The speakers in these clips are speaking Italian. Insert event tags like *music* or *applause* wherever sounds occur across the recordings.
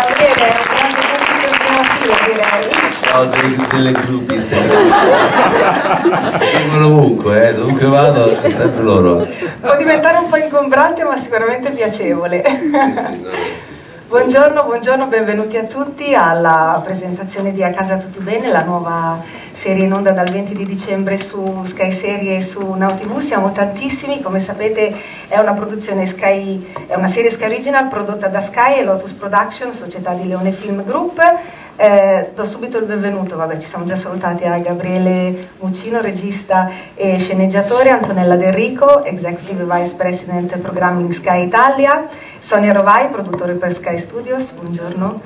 Gabriele, è un grande fila direi. Ho dei, delle gruppi sempre. Seguono ovunque, eh, dovunque vado, sono sempre loro. Può diventare un po' ingombrante ma sicuramente piacevole. Sì, sì, no, sì. Buongiorno, buongiorno, benvenuti a tutti alla presentazione di A Casa Tutti Bene, la nuova serie in onda dal 20 di dicembre su Sky Serie e su Now TV. Siamo tantissimi, come sapete è una produzione Sky, è una serie Sky Original prodotta da Sky e Lotus Production, società di Leone Film Group. Eh, do subito il benvenuto, vabbè ci siamo già salutati a Gabriele Muccino, regista e sceneggiatore, Antonella Del Rico, Executive Vice President Programming Sky Italia, Sonia Rovai, produttore per Sky Studios, buongiorno,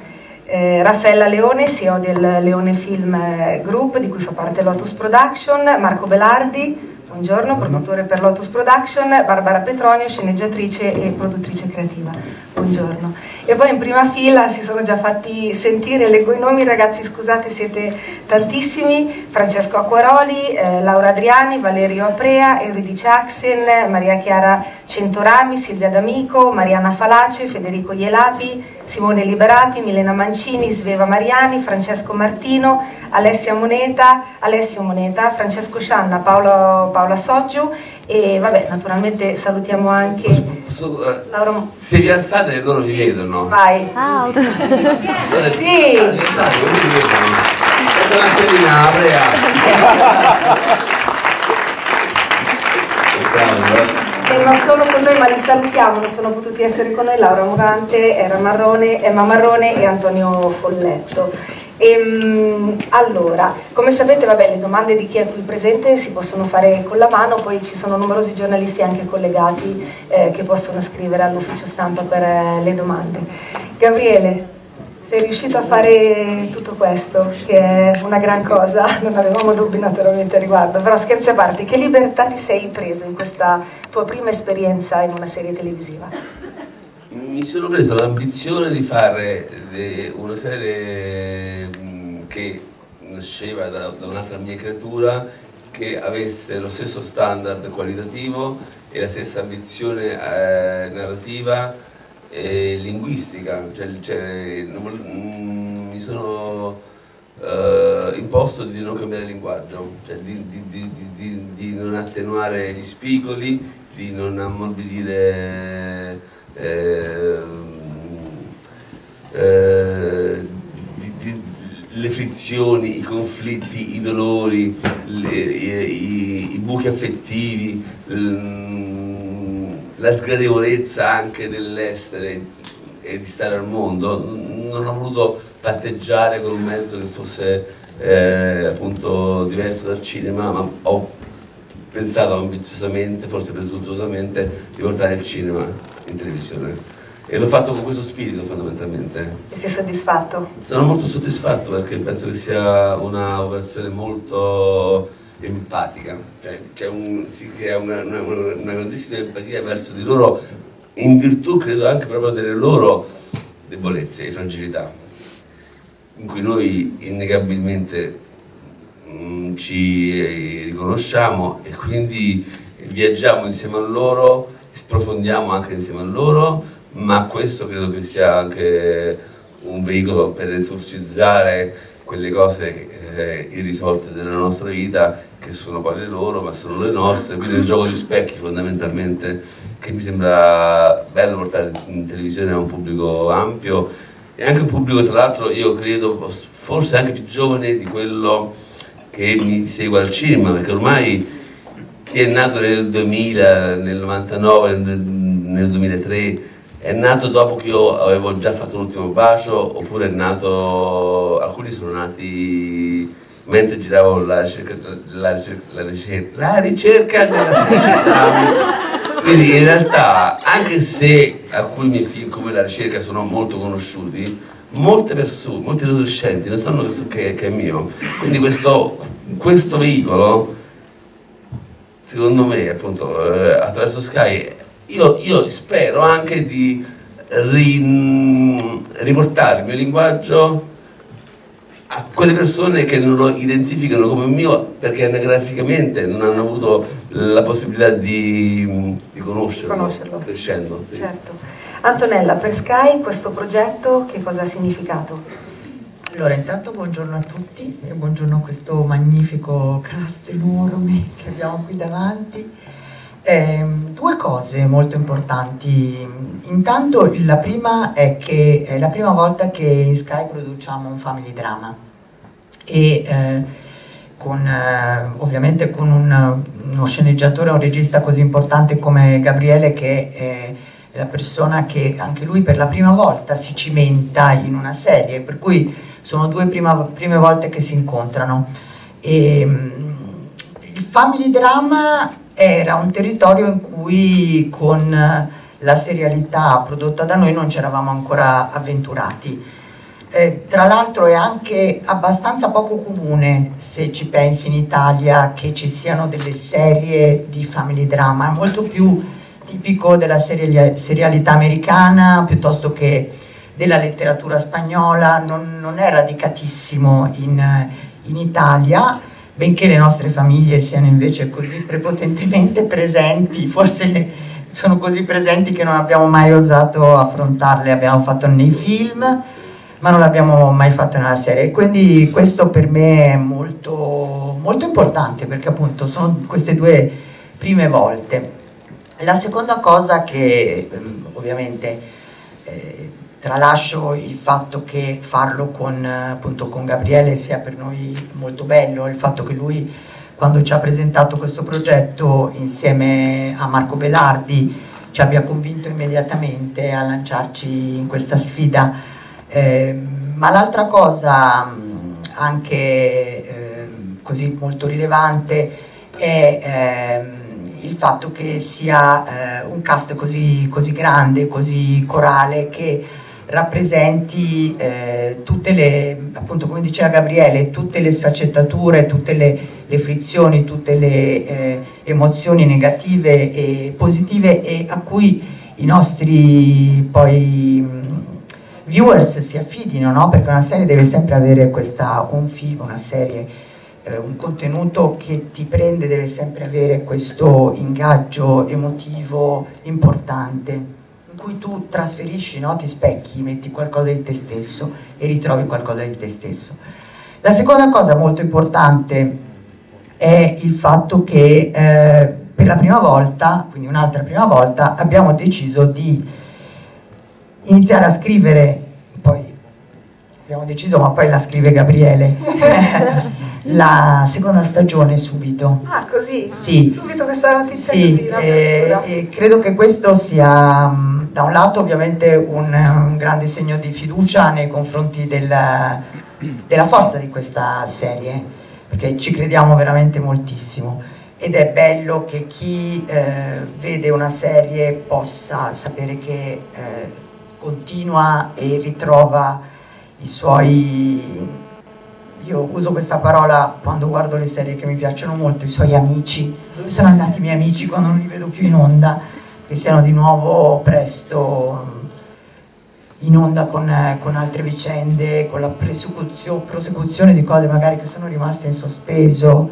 eh, Raffaella Leone, CEO del Leone Film Group di cui fa parte Lotus Production, Marco Belardi, buongiorno, produttore per Lotus Production, Barbara Petronio, sceneggiatrice e produttrice creativa, buongiorno. E poi in prima fila si sono già fatti sentire, leggo i nomi ragazzi, scusate siete tantissimi, Francesco Acquaroli, eh, Laura Adriani, Valerio Aprea, Euridice Axen, Maria Chiara Centorami, Silvia D'Amico, Mariana Falace, Federico Ielapi, Simone Liberati, Milena Mancini, Sveva Mariani, Francesco Martino, Alessia Moneta, Alessio Moneta, Francesco Scianna, Paolo, Paola Soggio e vabbè naturalmente salutiamo anche eh, Laura Mo- alzate loro vi vedono. Vai. Ah, ok. State- Sì. alzate, loro vi vedono. Questa è l'antenina, aprea. Bravo, eh. E non sono con noi ma li salutiamo, non sono potuti essere con noi Laura Morante, Era Marrone, Emma Marrone e Antonio Folletto. Ehm, allora, come sapete vabbè, le domande di chi è qui presente si possono fare con la mano, poi ci sono numerosi giornalisti anche collegati eh, che possono scrivere all'ufficio stampa per eh, le domande. Gabriele, sei riuscito a fare tutto questo, che è una gran cosa, *laughs* non avevamo dubbi naturalmente a riguardo, però scherzi a parte, che libertà ti sei preso in questa tua prima esperienza in una serie televisiva? Mi sono preso l'ambizione di fare eh, una serie mh, che nasceva da, da un'altra mia creatura che avesse lo stesso standard qualitativo e la stessa ambizione eh, narrativa e linguistica. Cioè, cioè, non mh, mi sono eh, imposto di non cambiare linguaggio, cioè di, di- di- di- non attenuare gli spigoli, di non ammorbidire di- di- le frizioni, i conflitti, i dolori, le- i, i buchi affettivi, mm, la sgradevolezza anche dell'essere e di stare al mondo. Non ho voluto patteggiare con un mezzo che fosse eh, appunto diverso dal cinema, ma ho pensato ambiziosamente, forse presuntuosamente, di portare il cinema in televisione. E l'ho fatto con questo spirito fondamentalmente. E sei soddisfatto? Sono molto soddisfatto perché penso che sia una operazione molto empatica, cioè c'è un, si crea una, una- una grandissima empatia verso di loro in virtù credo anche proprio delle loro debolezze e fragilità, in cui noi innegabilmente mm, ci riconosciamo e quindi viaggiamo insieme a loro, sprofondiamo anche insieme a loro, ma questo credo che sia anche un veicolo per esorcizzare quelle cose eh, irrisolte della nostra vita che sono poi le loro ma sono le nostre, quindi è un gioco di specchi fondamentalmente che mi sembra bello portare in televisione a un pubblico ampio. E anche un pubblico tra l'altro io credo forse anche più giovane di quello che mi segue al cinema perché ormai chi è nato nel 2000, nel 99, nel, nel 2003 è nato dopo che io avevo già fatto l'ultimo bacio oppure è nato alcuni sono nati mentre giravo la ricerca, la ricerca, la ricerca, la ricerca della felicità. Quindi in realtà anche se alcuni miei film come la ricerca sono molto conosciuti molte persone, molti adolescenti non sanno che, che, che è mio. Quindi questo, questo veicolo secondo me appunto eh, attraverso Sky io, io spero anche di ri- riportare il mio linguaggio a quelle persone che non lo identificano come mio perché anagraficamente non hanno avuto la possibilità di, di conoscerlo, Conoscerlo. crescendo. sì. Certo. Antonella, per Sky questo progetto che cosa ha significato? Allora, intanto buongiorno a tutti e buongiorno a questo magnifico cast enorme che abbiamo qui davanti. Eh, due cose molto importanti. Intanto la prima è che è la prima volta che in Sky produciamo un family drama e eh, con, eh, ovviamente con un, uno sceneggiatore, un regista così importante come Gabriele che è la persona che anche lui per la prima volta si cimenta in una serie, per cui sono due prima, prime volte che si incontrano. E, mm, il family drama era un territorio in cui con la serialità prodotta da noi non ci eravamo ancora avventurati. Eh, tra l'altro è anche abbastanza poco comune, se ci pensi in Italia, che ci siano delle serie di family drama, è molto più tipico della serialità americana piuttosto che della letteratura spagnola, non, non è radicatissimo in, in Italia benché le nostre famiglie siano invece così prepotentemente presenti, forse le, sono così presenti che non abbiamo mai osato affrontarle, abbiamo fatto nei film, ma non l'abbiamo mai fatto nella serie. Quindi questo per me è molto, molto importante perché appunto sono queste due prime volte. La seconda cosa che ehm, ovviamente eh, Tralascio il fatto che farlo con, appunto, con Gabriele sia per noi molto bello, il fatto che lui quando ci ha presentato questo progetto insieme a Marco Belardi ci abbia convinto immediatamente a lanciarci in questa sfida. Eh, ma l'altra cosa anche eh, così molto rilevante è eh, il fatto che sia eh, un cast così, così grande, così corale che rappresenti eh, tutte le, appunto come diceva Gabriele, tutte le sfaccettature, tutte le, le frizioni, tutte le eh, emozioni negative e positive e a cui i nostri poi viewers si affidino, no? perché una serie deve sempre avere questa, un film, una serie, eh, un contenuto che ti prende deve sempre avere questo ingaggio emotivo importante cui tu trasferisci, no? ti specchi, metti qualcosa di te stesso e ritrovi qualcosa di te stesso. La seconda cosa molto importante è il fatto che eh, per la prima volta, quindi un'altra prima volta, abbiamo deciso di iniziare a scrivere, poi abbiamo deciso, ma poi la scrive Gabriele, *laughs* la seconda stagione subito. Ah, così? Sì. Subito questa notizia sì, così, eh, e credo che questo sia mm, da un lato ovviamente un, un grande segno di fiducia nei confronti del, della forza di questa serie, perché ci crediamo veramente moltissimo. Ed è bello che chi eh, vede una serie possa sapere che eh, continua e ritrova i suoi io uso questa parola quando guardo le serie che mi piacciono molto, i suoi amici, dove sono andati i miei amici quando non li vedo più in onda, che siano di nuovo presto in onda con, con altre vicende, con la prosecuzione di cose magari che sono rimaste in sospeso,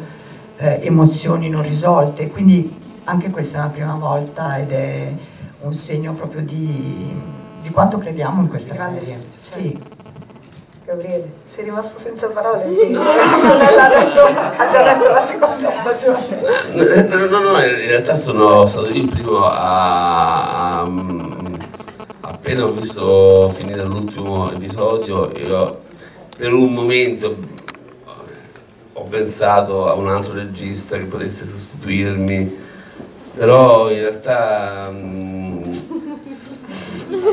eh, emozioni non risolte, quindi anche questa è una prima volta ed è un segno proprio di, di quanto crediamo in questa serie. Sì. Gabriele, sei rimasto senza parole. Antonella ha, detto, ha già detto la seconda stagione. No, no, no, in realtà sono stato io il primo a, a appena ho visto finire l'ultimo episodio io per un momento ho pensato a un altro regista che potesse sostituirmi però in realtà la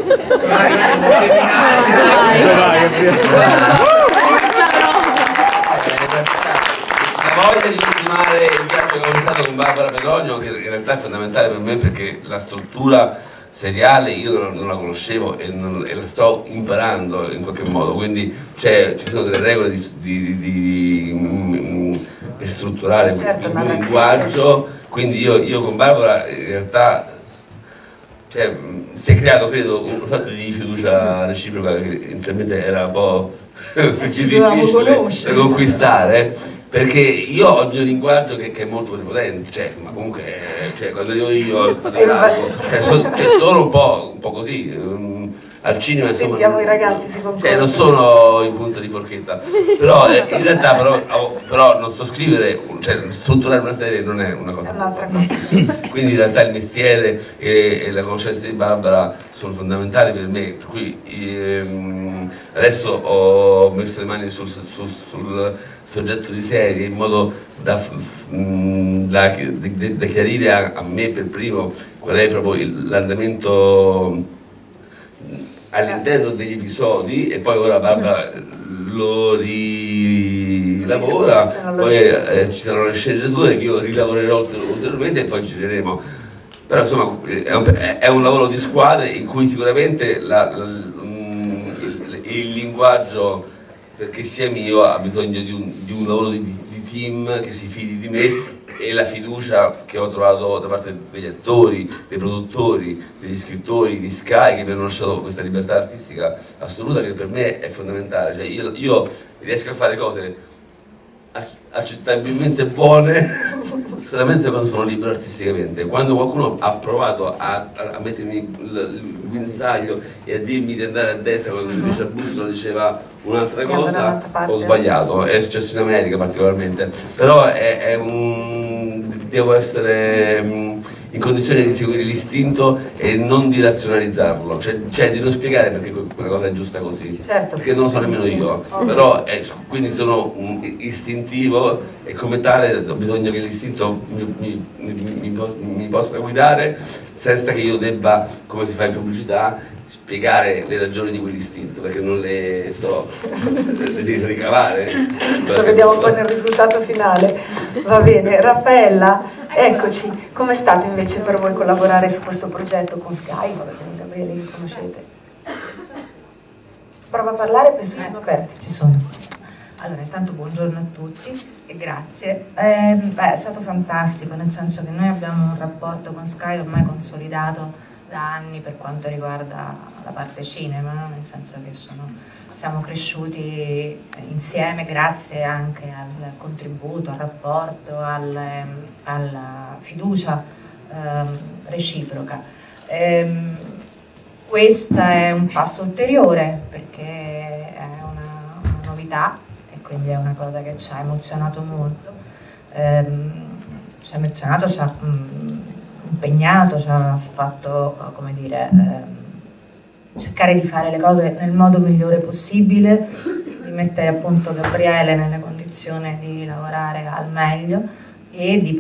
voglia di continuare il viaggio che ho iniziato con Barbara Pedrogno, che in realtà è fondamentale per me perché la struttura seriale io non, la conoscevo e, non, e, la sto imparando in qualche modo, quindi ci sono delle regole di, di, di mm, per strutturare certo, il mio linguaggio, quindi io, io con Barbara in realtà cioè, si è creato credo un fatto di fiducia reciproca che inizialmente era un po' *laughs* difficile da conquistare perché io ho il mio linguaggio che, che è molto prepotente cioè, ma comunque cioè, quando io io il fotografo cioè, so, cioè, sono un po', un po' così al cinema insomma, sentiamo i ragazzi si cioè, non sono in punta di forchetta. Però eh, in realtà però, però, non so scrivere cioè strutturare una serie non è una cosa è quindi in realtà il mestiere e, e, la conoscenza di Barbara sono fondamentali per me. Per cui ehm, adesso ho messo le mani sul, sul, sul soggetto di serie in modo da, da, da, da chiarire a, a me per primo qual è proprio l'andamento all'interno degli episodi e poi ora Barbara lo rilavora, poi eh, ci saranno le sceneggiature che io rilavorerò ulteriormente e poi gireremo. Però insomma è un, è un lavoro di squadra in cui sicuramente la, la, il, il, linguaggio perché sia mio ha bisogno di un, di un lavoro di, di team che si fidi di me e la fiducia che ho trovato da parte degli attori, dei produttori, degli scrittori di Sky che mi hanno lasciato questa libertà artistica assoluta che per me è fondamentale. Cioè io, io riesco a fare cose accettabilmente buone *laughs* solamente quando sono libero artisticamente. Quando qualcuno ha provato a, a mettermi il guinzaglio e a dirmi di andare a destra quando invece bussola diceva un'altra cosa ho sbagliato. È successo in America particolarmente. Però è, è un devo essere in condizione di seguire l'istinto e non di razionalizzarlo, cioè, cioè, di non spiegare perché quella cosa è giusta così, certo, perché non lo so nemmeno io, oh. però è, quindi sono un istintivo e come tale ho bisogno che l'istinto mi, mi, mi, mi, possa guidare senza che io debba, come si fa in pubblicità, spiegare le ragioni di quell'istinto perché non le so le ricavare lo vediamo poi nel risultato finale va bene Raffaella Eccoci, com'è stato invece per voi collaborare su questo progetto con Sky? Gabriele li conoscete. Prova a parlare, penso siano aperti. Ci sono. Allora, intanto buongiorno a tutti e grazie. Eh, beh, è stato fantastico, nel senso che noi abbiamo un rapporto con Sky ormai consolidato da anni per quanto riguarda la parte cinema, nel senso che sono siamo cresciuti insieme grazie anche al contributo, al rapporto, al, alla fiducia ehm, reciproca. Ehm, questo è un passo ulteriore perché è una, una, novità e quindi è una cosa che ci ha emozionato molto. Ehm, ci ha emozionato, ci ha mh, impegnato, ci ha fatto, come dire, ehm, cercare di fare le cose nel modo migliore possibile, di mettere appunto Gabriele nelle condizioni di lavorare al meglio e di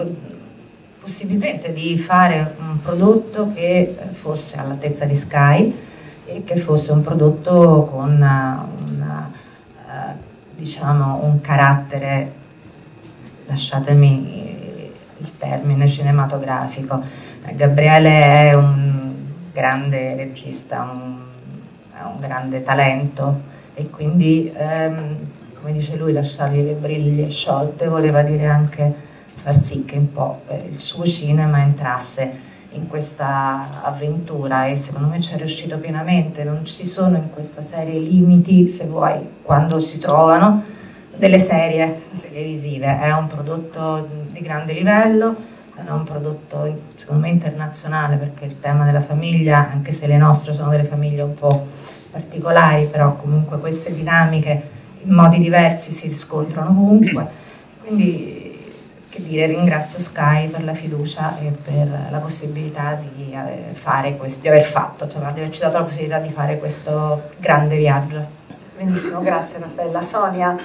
possibilmente di fare un prodotto che fosse all'altezza di Sky e che fosse un prodotto con una, uh, diciamo un carattere, lasciatemi il termine cinematografico. Gabriele è un grande regista, un, un grande talento e quindi, ehm, come dice lui, lasciargli le briglie sciolte voleva dire anche far sì che un po' eh, il suo cinema entrasse in questa avventura e secondo me ci è riuscito pienamente, non ci sono in questa serie limiti, se vuoi, quando si trovano delle serie televisive, è un prodotto di grande livello, è un prodotto secondo me internazionale perché il tema della famiglia, anche se le nostre sono delle famiglie un po' particolari, però comunque queste dinamiche in modi diversi si riscontrano ovunque. Quindi che dire, ringrazio Sky per la fiducia e per la possibilità di, fare questo, di aver fatto, insomma, di averci dato la possibilità di fare questo grande viaggio. Benissimo, grazie Raffaella. Sonia,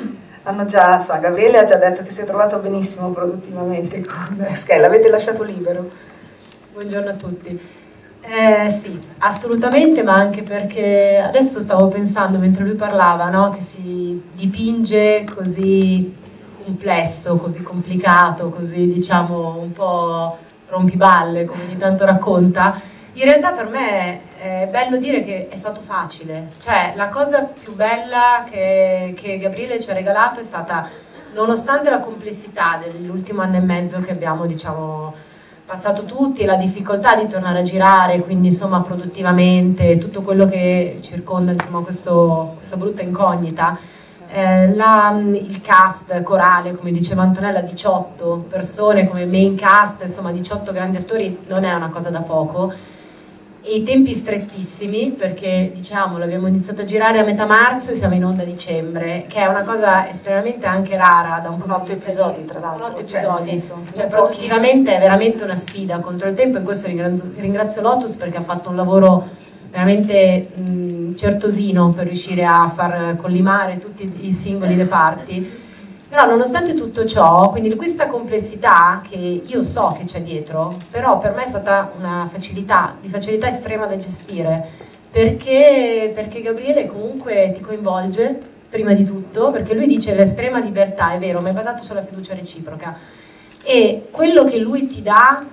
hanno già, so, Gabriele ha già detto che si è trovato benissimo produttivamente con *laughs* Sky, l'avete lasciato libero. Buongiorno a tutti. Eh, sì, assolutamente, ma anche perché adesso stavo pensando mentre lui parlava no, che si dipinge così complesso, così complicato, così diciamo un po' rompiballe, come ogni tanto racconta in realtà per me è bello dire che è stato facile, cioè la cosa più bella che, che Gabriele ci ha regalato è stata, nonostante la complessità dell'ultimo anno e mezzo che abbiamo diciamo, passato tutti, la difficoltà di tornare a girare, quindi insomma produttivamente, tutto quello che circonda insomma, questo, questa brutta incognita. Eh, la, il cast corale, come diceva Antonella, 18 persone come main cast, insomma 18 grandi attori non è una cosa da poco e i tempi strettissimi perché diciamo l'abbiamo iniziato a girare a metà marzo e siamo in onda a dicembre che è una cosa estremamente anche rara da un punto di vista episodi tra l'altro. 8 cioè, episodi. senso, cioè produttivamente è veramente una sfida contro il tempo e questo ringrazio, ringrazio Lotus perché ha fatto un lavoro veramente mh, certosino per riuscire a far collimare tutti i singoli reparti però nonostante tutto ciò, quindi questa complessità che io so che c'è dietro, però per me è stata una facilità, di facilità estrema da gestire, perché, perché Gabriele comunque ti coinvolge, prima di tutto, perché lui dice l'estrema libertà, è vero, ma è basato sulla fiducia reciproca. E quello che lui ti dà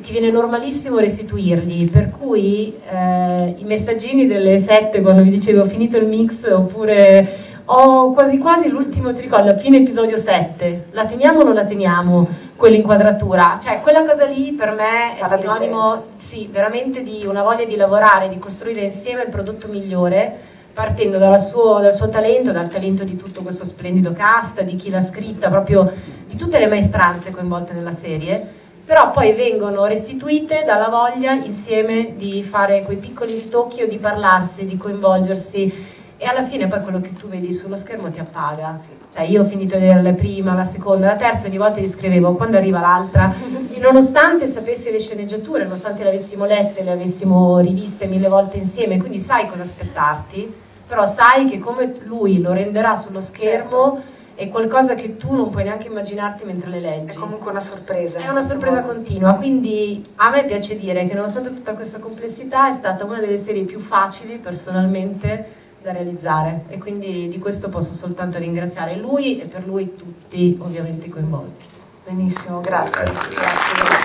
ti viene normalissimo restituirgli, per cui eh, i messaggini delle sette quando vi dicevo finito il mix oppure ho quasi quasi l'ultimo, ti ricordo, a fine episodio 7, la teniamo o non la teniamo quell'inquadratura? Cioè quella cosa lì per me è sinonimo, sì, veramente di una voglia di lavorare, di costruire insieme il prodotto migliore partendo suo, dal suo, talento, dal talento di tutto questo splendido cast, di chi l'ha scritta, proprio di tutte le maestranze coinvolte nella serie, però poi vengono restituite dalla voglia insieme di fare quei piccoli ritocchi o di parlarsi, di coinvolgersi e alla fine poi quello che tu vedi sullo schermo ti appaga. Cioè io ho finito di vedere la prima, la seconda, la terza, ogni volta gli scrivevo quando arriva l'altra *laughs* e nonostante sapessi le sceneggiature, nonostante le avessimo lette, le avessimo riviste mille volte insieme, quindi sai cosa aspettarti, però sai che come lui lo renderà sullo schermo certo. è qualcosa che tu non puoi neanche immaginarti mentre le leggi. È comunque una sorpresa. È una sorpresa continua, quindi a me piace dire che nonostante tutta questa complessità è stata una delle serie più facili personalmente da realizzare e quindi di questo posso soltanto ringraziare lui e per lui tutti ovviamente coinvolti. Benissimo, grazie. grazie, grazie.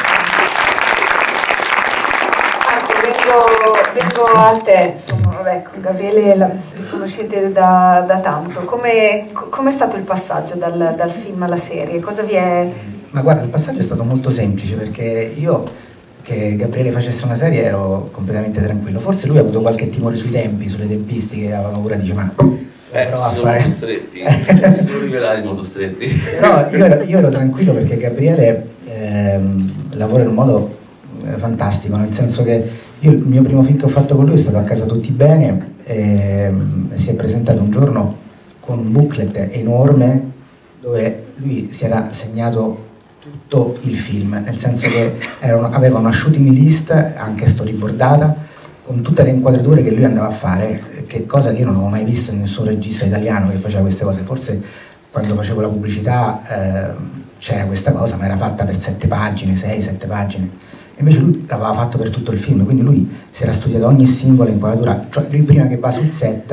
Vengo, vengo, a te, insomma, vabbè, con Gabriele la, vi conoscete da, da tanto. Come è stato il passaggio dal, dal film alla serie? Cosa vi è... Ma guarda, il passaggio è stato molto semplice perché io che Gabriele facesse una serie ero completamente tranquillo. Forse lui ha avuto qualche timore sui tempi, sulle tempistiche, aveva paura, dice ma eh, però a fare... stretti, *laughs* si sono rivelati molto stretti. Però io ero, io ero tranquillo perché Gabriele ehm, lavora in un modo eh, fantastico, nel senso che io, il mio primo film che ho fatto con lui è stato A casa tutti bene, ehm, si è presentato un giorno con un booklet enorme dove lui si era segnato tutto il film, nel senso che una, aveva una shooting list anche storyboardata con tutte le inquadrature che lui andava a fare, che cosa che io non avevo mai visto in nessun regista italiano che faceva queste cose, forse quando facevo la pubblicità eh, c'era questa cosa, ma era fatta per sette pagine, sei, sette pagine. Invece lui l'aveva fatto per tutto il film, quindi lui si era studiato ogni singola inquadratura, cioè lui prima che va sul set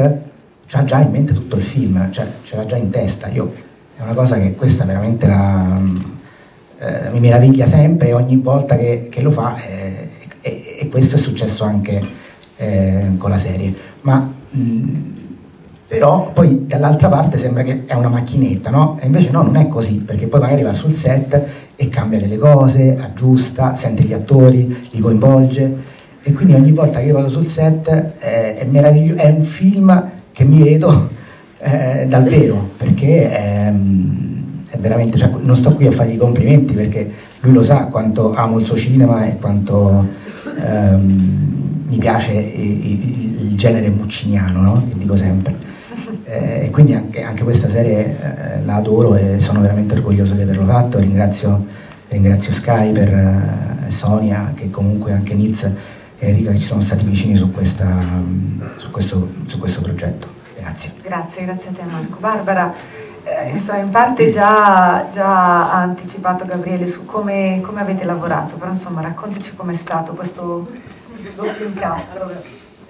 ha già in mente tutto il film, cioè ce già in testa. Io, è una cosa che questa veramente la, eh, mi meraviglia sempre ogni volta che, che lo fa eh, e, e, questo è successo anche eh, con la serie. Ma mh, però poi dall'altra parte sembra che è una macchinetta, no? E invece no, non è così, perché poi magari va sul set e cambia delle cose, aggiusta, sente gli attori, li coinvolge e quindi ogni volta che io vado sul set eh, è meraviglioso, è un film che mi vedo eh, dal perché ehm, veramente, cioè, non sto qui a fargli i complimenti perché lui lo sa quanto amo il suo cinema e quanto ehm, mi piace il, il, genere mucciniano, no? che dico sempre. Eh, quindi anche, anche questa serie eh, la adoro e sono veramente orgoglioso di averlo fatto. Ringrazio, ringrazio Sky per eh, Sonia, che comunque anche Nils e Enrica che ci sono stati vicini su, questa, su, questo, su questo progetto. Grazie. Grazie, grazie a te Marco. Barbara, eh, insomma, in parte già, già, ha anticipato Gabriele su come, come, avete lavorato, però insomma raccontaci com'è stato questo, questo doppio incastro.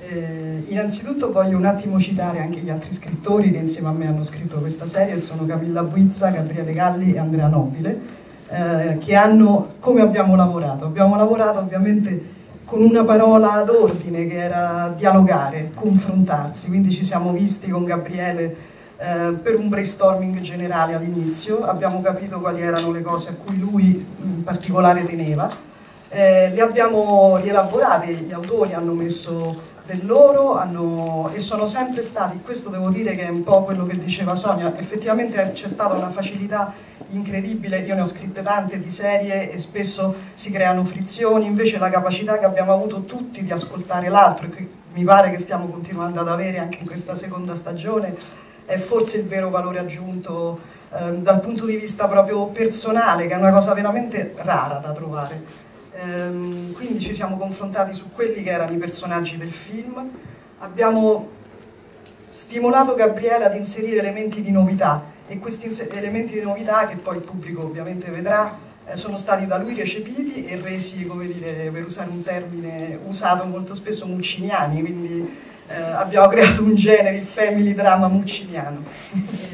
Eh, innanzitutto voglio un attimo citare anche gli altri scrittori che insieme a me hanno scritto questa serie, sono Camilla Buizza, Gabriele Galli e Andrea Nobile, eh, che hanno, come abbiamo lavorato? Abbiamo lavorato ovviamente con una parola d'ordine che era dialogare, confrontarsi, quindi ci siamo visti con Gabriele eh, per un brainstorming generale all'inizio, abbiamo capito quali erano le cose a cui lui in particolare teneva, Eh, le abbiamo rielaborate, gli autori hanno messo del loro hanno, e sono sempre stati, questo devo dire che è un po' quello che diceva Sonia, effettivamente c'è stata una facilità incredibile, io ne ho scritte tante di serie e spesso si creano frizioni, invece la capacità che abbiamo avuto tutti di ascoltare l'altro e che mi pare che stiamo continuando ad avere anche in questa seconda stagione è forse il vero valore aggiunto eh, dal punto di vista proprio personale, che è una cosa veramente rara da trovare. Ehm, quindi ci siamo confrontati su quelli che erano i personaggi del film, abbiamo stimolato Gabriele ad inserire elementi di novità e questi elementi di novità che poi il pubblico ovviamente vedrà eh, sono stati da lui recepiti e resi, come dire, per usare un termine usato molto spesso, mucciniani, quindi eh, abbiamo creato un genere, il family drama mucciniano.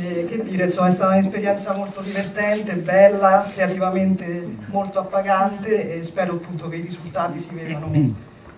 E, che dire, insomma, è stata un'esperienza molto divertente, bella, creativamente molto appagante e spero appunto che i risultati si vedano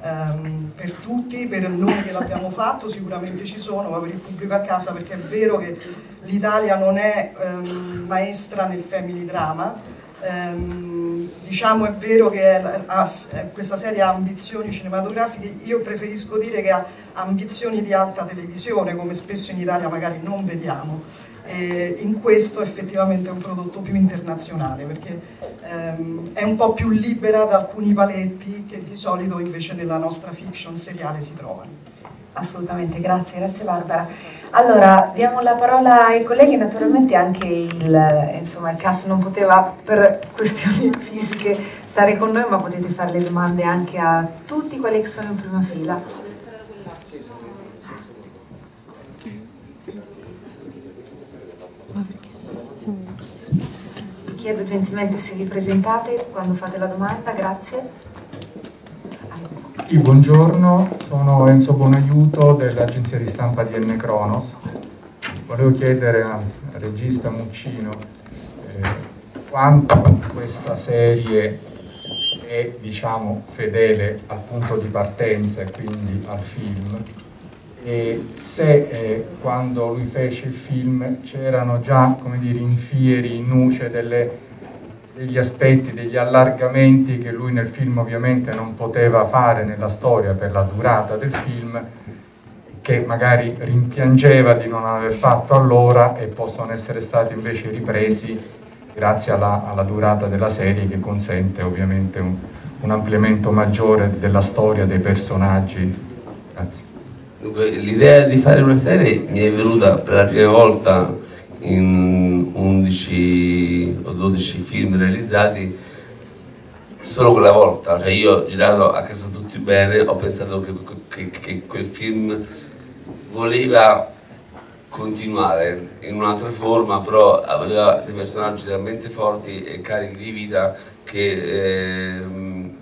ehm, per tutti, per noi che l'abbiamo fatto, sicuramente ci sono, ma per il pubblico a casa perché è vero che l'Italia non è ehm, maestra nel family drama, ehm, diciamo è vero che ha, questa serie ha ambizioni cinematografiche, io preferisco dire che ha ambizioni di alta televisione, come spesso in Italia magari non vediamo. E in questo effettivamente è un prodotto più internazionale perché ehm, è un po' più libera da alcuni paletti che di solito invece nella nostra fiction seriale si trovano. Assolutamente, grazie, grazie Barbara. Allora, diamo la parola ai colleghi, naturalmente anche il, insomma, il cast non poteva per questioni *laughs* fisiche stare con noi, ma potete fare le domande anche a tutti quelli che sono in prima fila. Chiedo gentilmente se vi presentate quando fate la domanda, grazie. Sì, buongiorno, sono Enzo Bonaiuto dell'agenzia di stampa di N Cronos. Volevo chiedere al regista Muccino eh, quanto questa serie è diciamo, fedele al punto di partenza e quindi al film e se eh, quando lui fece il film c'erano già come dire, in fieri, in nuce delle degli aspetti, degli allargamenti che lui nel film ovviamente non poteva fare nella storia per la durata del film, che magari rimpiangeva di non aver fatto allora e possono essere stati invece ripresi grazie alla, alla durata della serie che consente ovviamente un, un ampliamento maggiore della storia, dei personaggi. Grazie. L'idea di fare una serie mi è venuta per la prima volta in 11 o 12 film realizzati solo quella volta, cioè io ho girato a casa tutti bene, ho pensato che, che, che quel film voleva continuare in un'altra forma, però aveva dei personaggi talmente forti e carichi di vita che ehm,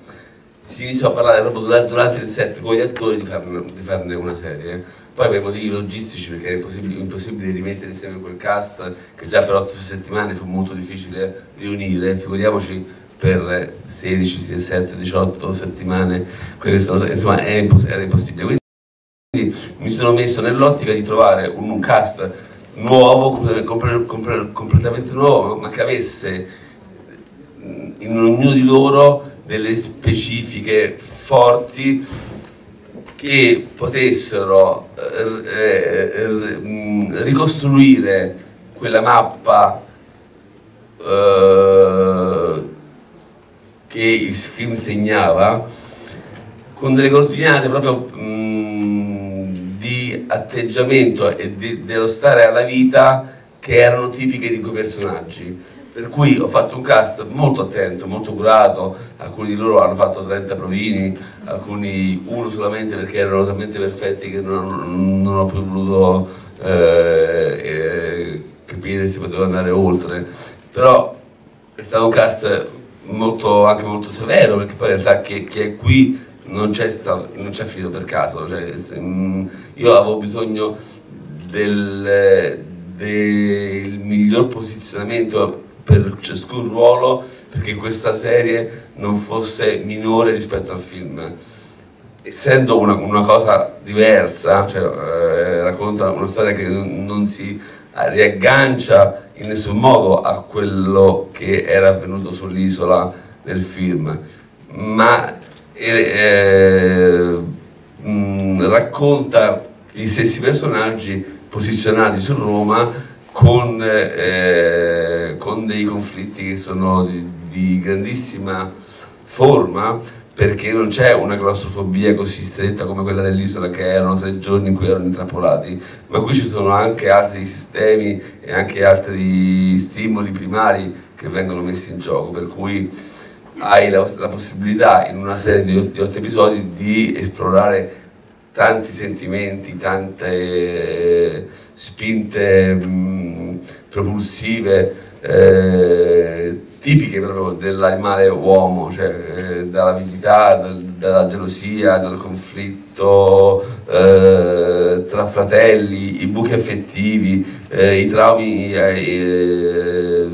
si iniziò a parlare proprio durante il set con gli attori di farne, di farne una serie poi per motivi logistici perché era impossibile, impossibile rimettere insieme quel cast che già per 8 settimane fu molto difficile riunire, figuriamoci per 16, 17, 18 settimane, sono, insomma era impossibile. Quindi mi sono messo nell'ottica di trovare un, un cast nuovo, compl compl completamente nuovo, ma che avesse in ognuno di loro delle specifiche forti che potessero eh, eh, ricostruire quella mappa eh, che il film segnava con delle coordinate proprio mh, di atteggiamento e di, dello stare alla vita che erano tipiche di quei personaggi per cui ho fatto un cast molto attento, molto curato, alcuni di loro hanno fatto 30 provini, alcuni uno solamente perché erano talmente perfetti che non, non ho più voluto eh, eh, capire se poteva andare oltre, però è stato un cast molto, anche molto severo perché poi in realtà chi, chi è qui non c'è, finito per caso, cioè, mm, io avevo bisogno del, del miglior posizionamento per ciascun ruolo perché questa serie non fosse minore rispetto al film. Essendo una, una cosa diversa, cioè, eh, racconta una storia che non, non si riaggancia in nessun modo a quello che era avvenuto sull'isola nel film, ma eh, mh, mm, racconta gli stessi personaggi posizionati su Roma con, eh, con dei conflitti che sono di, di grandissima forma perché non c'è una claustrofobia così stretta come quella dell'isola che erano tre giorni in cui erano intrappolati, ma qui ci sono anche altri sistemi e anche altri stimoli primari che vengono messi in gioco, per cui hai la, la possibilità in una serie di, di otto episodi di esplorare tanti sentimenti, tante eh, spinte mh, propulsive, eh, tipiche proprio dell'animale uomo, cioè eh, dall'avidità, dal, dalla gelosia, dal conflitto eh, tra fratelli, i buchi affettivi, eh, i traumi eh,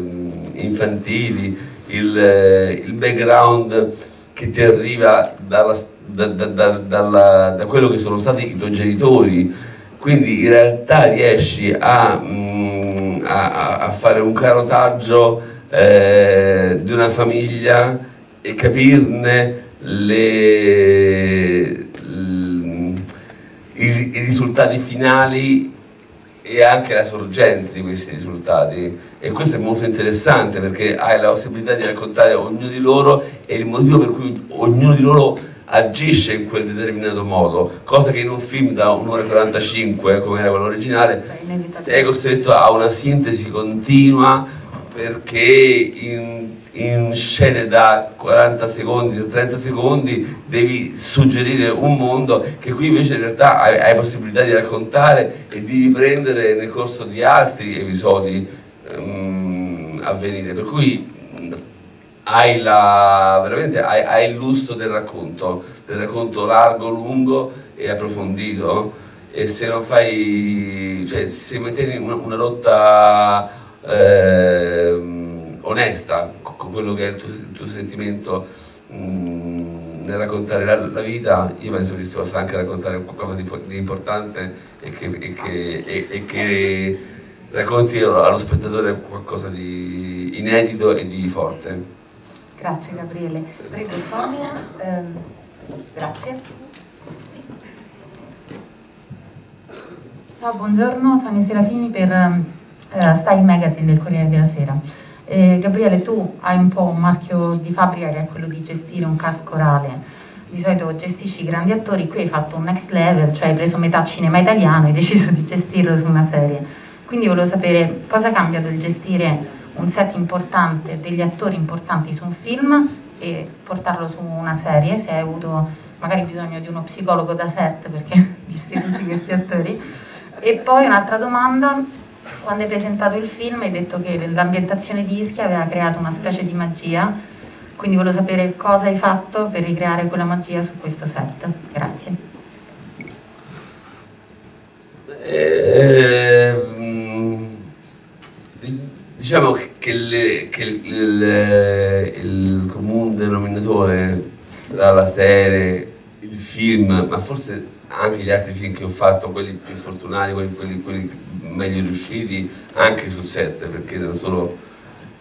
infantili, il, il, background che ti arriva dalla, da, da, da, da, quello che sono stati i tuoi genitori, quindi in realtà riesci a, mm, a, a fare un carotaggio eh, di una famiglia e capirne le, l, i, i risultati finali e anche la sorgente di questi risultati. E questo è molto interessante perché hai la possibilità di raccontare ognuno di loro e il motivo per cui ognuno di loro agisce in quel determinato modo, cosa che in un film da un'ora e 45 come era quello originale sei costretto a una sintesi continua perché in, in, scene da 40 secondi o 30 secondi devi suggerire un mondo che qui invece in realtà hai, hai possibilità di raccontare e di riprendere nel corso di altri episodi um, a venire. Per cui hai, la, hai, hai il lusso del racconto del racconto largo, lungo e approfondito e se non fai cioè se mantieni una, una rotta eh, onesta con quello che è il tuo, il tuo sentimento mh, mm, nel raccontare la, la, vita, io penso che si possa anche raccontare qualcosa di, di importante e che, e, che, e, e che, racconti allo spettatore qualcosa di inedito e di forte. Grazie Gabriele. Prego Sonia, ehm, grazie. Ciao, buongiorno, Sonia Serafini per eh, Style Magazine del Corriere della Sera. Eh, Gabriele, tu hai un po' un marchio di fabbrica che è quello di gestire un casco orale. Di solito gestisci grandi attori, qui hai fatto un next level, cioè hai preso metà cinema italiano e hai deciso di gestirlo su una serie. Quindi volevo sapere cosa cambia del gestire un set importante, degli attori importanti su un film e portarlo su una serie, se hai avuto magari bisogno di uno psicologo da set perché *laughs* visti tutti questi attori. E poi un'altra domanda, quando hai presentato il film hai detto che l'ambientazione di Ischia aveva creato una specie di magia, quindi volevo sapere cosa hai fatto per ricreare quella magia su questo set. Grazie. Eh, diciamo che, le, che il, il, il, comune denominatore tra la serie, il film, ma forse anche gli altri film che ho fatto, quelli più fortunati, quelli, quelli, quelli meglio riusciti, anche sul set, perché non solo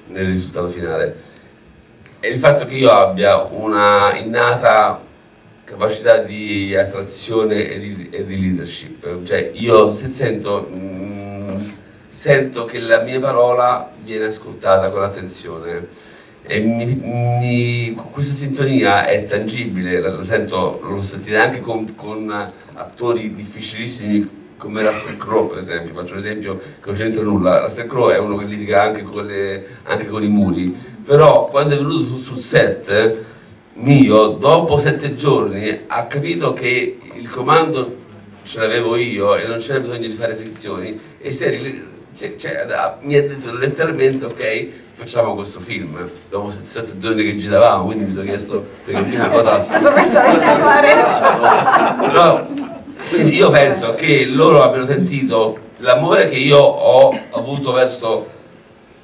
nel risultato finale. è il fatto che io abbia una innata capacità di attrazione e di, e di leadership, cioè io se sento, mh, mm, sento che la mia parola viene ascoltata con attenzione. Mi, mi, questa sintonia è tangibile, la, la sento, l'ho sentita anche con, con, attori difficilissimi come Russell Crowe per esempio, faccio un esempio che non c'entra nulla, Russell Crowe è uno che litiga anche con, le, anche con i muri, però quando è venuto su, sul set mio, dopo sette giorni, ha capito che il comando ce l'avevo io e non c'era bisogno di fare frizioni. E si è, cioè, mi ha detto letteralmente ok facciamo questo film. Dopo sette giorni che giravamo quindi mi sono chiesto perché il film cosa cosa pensate a fare. *laughs* Però quindi io penso che loro abbiano sentito l'amore che io ho avuto verso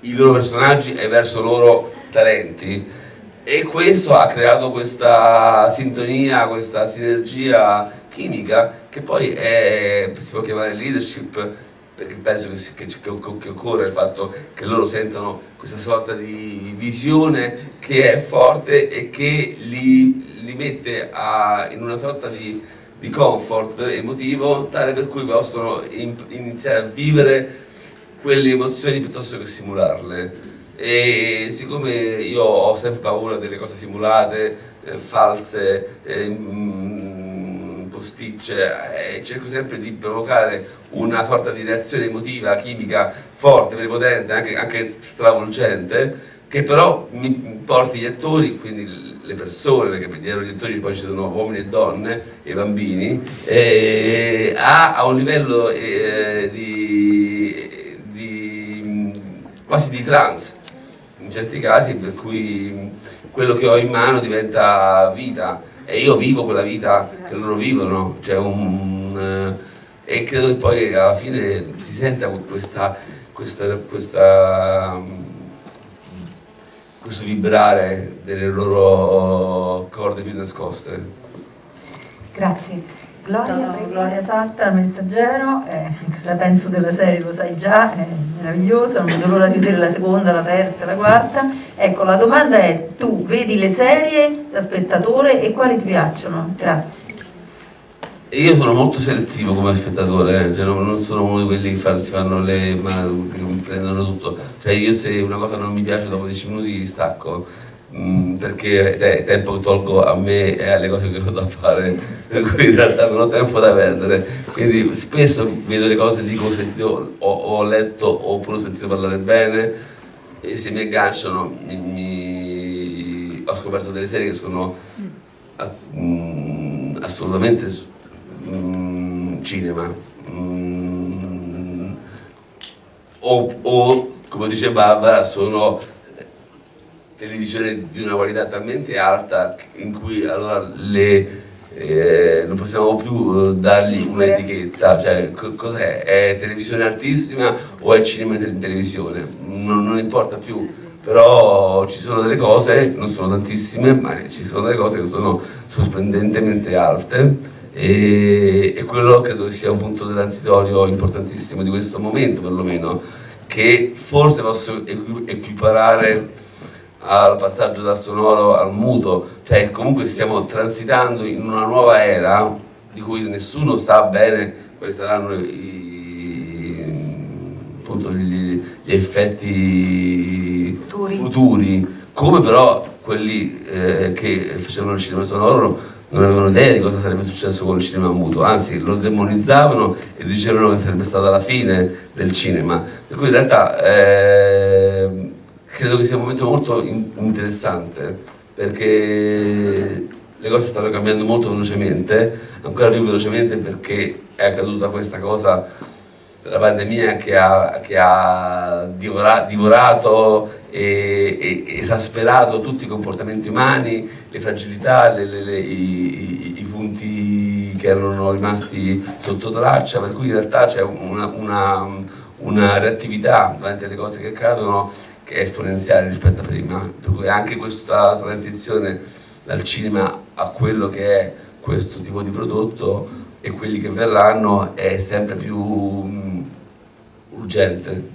i loro personaggi e verso i loro talenti. E questo ha creato questa sintonia, questa sinergia chimica che poi è, si può chiamare leadership perché penso che, che, che, occorre il fatto che loro sentano questa sorta di visione che è forte e che li, li mette a, in una sorta di, di, comfort emotivo tale per cui possono in, iniziare a vivere quelle emozioni piuttosto che simularle. E siccome io ho sempre paura delle cose simulate, eh, false, eh, posticce, eh, cerco sempre di provocare una sorta di reazione emotiva, chimica forte, prepotente, anche, anche stravolgente, che però mi porti gli attori, quindi le persone, perché dietro gli attori poi ci sono uomini e donne e bambini, eh, a, a, un livello eh, di, di, quasi di trance in certi casi, per cui quello che ho in mano diventa vita e io vivo quella vita che loro vivono, cioè un, eh, e credo che poi alla fine si senta questa, questa, questa, questo vibrare delle loro corde più nascoste. Grazie. Gloria, Sono Gloria Satta, il messaggero, eh, cosa penso della serie lo sai già, è meravigliosa, non vedo l'ora di vedere la seconda, la terza, la quarta. Ecco, la domanda è, tu vedi le serie da spettatore e quali ti piacciono? Grazie. Io sono molto selettivo come spettatore, eh. cioè non, sono uno di quelli che si fanno le... ma che prendono tutto. Cioè io se una cosa non mi piace dopo 10 minuti stacco Mm, perché è tempo che tolgo a me e alle cose che ho da fare, *laughs* cui in realtà non ho tempo da perdere. Quindi spesso vedo le cose e dico sentito, ho, ho letto oppure ho sentito parlare bene e se mi agganciano mi, mi, ho scoperto delle serie che sono mm, assolutamente mm, cinema. O, o come dice Barbara sono televisione di una qualità talmente alta in cui allora le, eh, non possiamo più eh, dargli un'etichetta, cioè cos'è? È televisione altissima o è cinema in televisione? Non, non, importa più, però ci sono delle cose, non sono tantissime, ma ci sono delle cose che sono sorprendentemente alte e, e quello credo sia un punto transitorio importantissimo di questo momento perlomeno, che forse posso equiparare al passaggio dal sonoro al muto, cioè comunque stiamo transitando in una nuova era di cui nessuno sa bene quali saranno i, appunto, gli, gli effetti futuri. futuri. come però quelli eh, che facevano il cinema sonoro non avevano idea di cosa sarebbe successo con il cinema muto, anzi lo demonizzavano e dicevano che sarebbe stata la fine del cinema. Per cui in realtà eh, credo che sia un momento molto interessante perché le cose stanno cambiando molto velocemente, ancora più velocemente perché è accaduta questa cosa della pandemia che ha, che ha divora, divorato e, e, esasperato tutti i comportamenti umani, le fragilità, le, le, le, i, i, punti che erano rimasti sotto traccia, per cui in realtà c'è una, una, una reattività davanti alle cose che accadono che è esponenziale rispetto a prima, per cui anche questa transizione dal cinema a quello che è questo tipo di prodotto e quelli che verranno è sempre più um, urgente.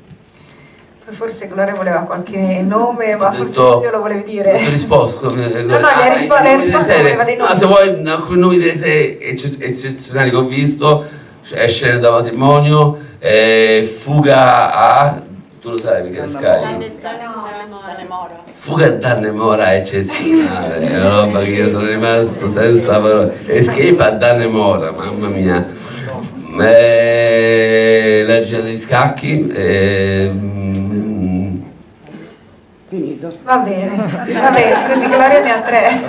Forse Gloria voleva qualche nome, ma detto, forse io lo volevi dire. Ho risposto. no, no, ah, hai risposto, hai risposto voleva dei nomi. Ah, se vuoi alcuni nomi delle serie eccezionali che ho visto, cioè Scene da matrimonio, eh, Fuga a tu lo sai mica Sky? Fuga a Dannemora è eccezionale, è una roba che io sono rimasto senza parole. Escape a Dannemora, mamma mia. Eh, la regia degli scacchi. Eh, Finito. Va bene, va bene, così Gloria ne ha tre.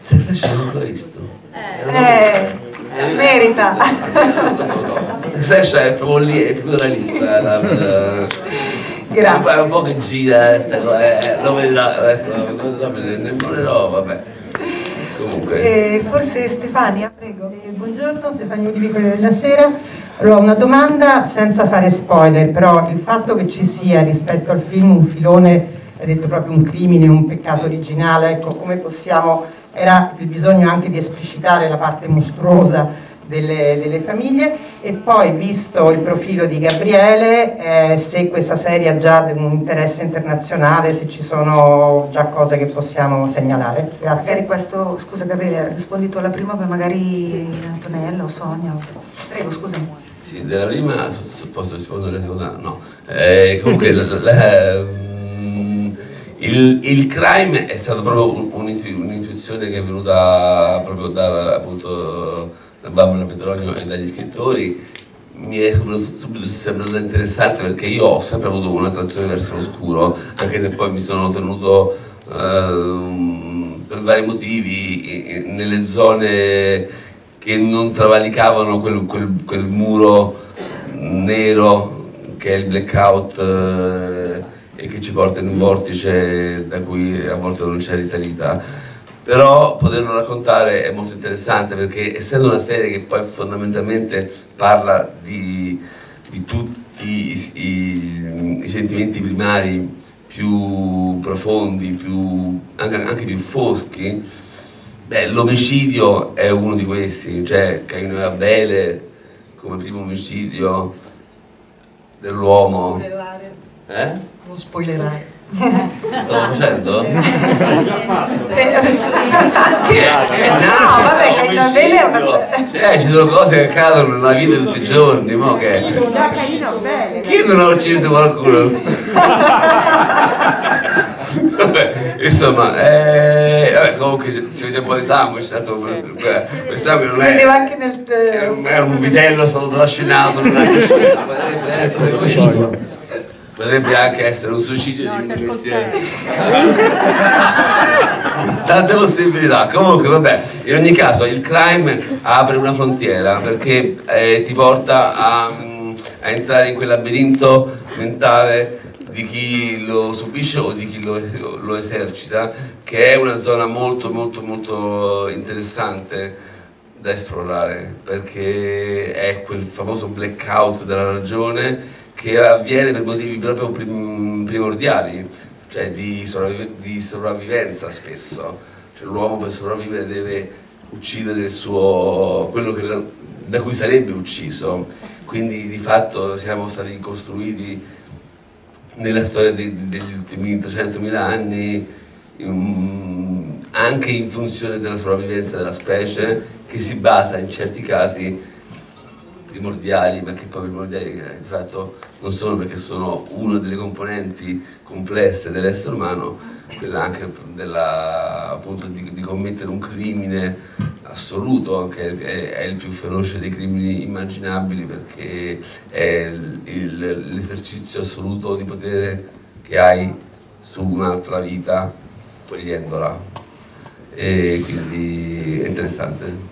Sei facendo questo? Eh, eh merita. Sesha è proprio lì, è proprio la lista. La, la, Grazie. È un po' che gira questa cosa, eh, lo vedrà adesso, lo nemmeno vabbè. Comunque. Eh, forse Stefania, prego. Eh, buongiorno, Stefania Udivicoli della Sera. Allora, una domanda senza fare spoiler, però il fatto che ci sia rispetto al film un filone, hai detto proprio un crimine, un peccato originale, ecco, come possiamo, era il bisogno anche di esplicitare la parte mostruosa delle, delle famiglie e poi visto il profilo di Gabriele eh, se questa serie ha già un interesse internazionale, se ci sono già cose che possiamo segnalare. Grazie. Magari questo, scusa Gabriele, rispondi tu alla prima, poi magari Antonella o Sonia. Prego, scusami. Sì, della prima posso rispondere alla seconda? No. Eh, comunque *laughs* la, la, mm, il, il, crime è stato proprio un'intuizione che è venuta proprio da, appunto, da Barbara Petronio e dagli scrittori. Mi è subito sembrata interessante perché io ho sempre avuto un'attrazione verso l'oscuro, anche se poi mi sono tenuto eh, per vari motivi nelle zone che non travalicavano quel, quel, quel muro nero che è il blackout eh, e che ci porta in un vortice da cui a volte non c'è risalita però poterlo raccontare è molto interessante perché essendo una serie che poi fondamentalmente parla di, di tutti i, i, i, sentimenti primari più profondi, più, anche, anche, più foschi, beh, l'omicidio è uno di questi, cioè Caino e Abele come primo omicidio dell'uomo. Eh? Non spoilerare. Stavo facendo? che è nato no, vabbè, che è una... Cioè, ci sono cose che accadono nella vita tutti i giorni, mo che... Chi non ha ucciso qualcuno? vabbè, insomma, eh, vabbè, comunque si vede un po' di sangue, quel sangue non è, anche nel... è, un, è un vitello stato trascinato nella cucina, potrebbe essere. Potrebbe anche essere un suicidio no, di un'università. Tante possibilità. Comunque, vabbè, in ogni caso il crime apre una frontiera perché eh, ti porta a, a entrare in quel labirinto mentale di chi lo subisce o di chi lo, lo, esercita, che è una zona molto molto molto interessante da esplorare, perché è quel famoso blackout della ragione che avviene per motivi proprio prim primordiali, cioè di, sopravvi di sopravvivenza spesso. Cioè, l'uomo per sopravvivere deve uccidere suo, quello che, da cui sarebbe ucciso, quindi di fatto siamo stati costruiti nella storia de, degli ultimi 300.000 anni um, anche in funzione della sopravvivenza della specie che si basa in certi casi primordiali ma che poi primordiali di fatto non sono perché sono una delle componenti complesse dell'essere umano quella anche della, appunto, di, di commettere un crimine assoluto, che è, è, il più feroce dei crimini immaginabili perché è l'esercizio assoluto di potere che hai su un'altra vita togliendola e quindi è interessante.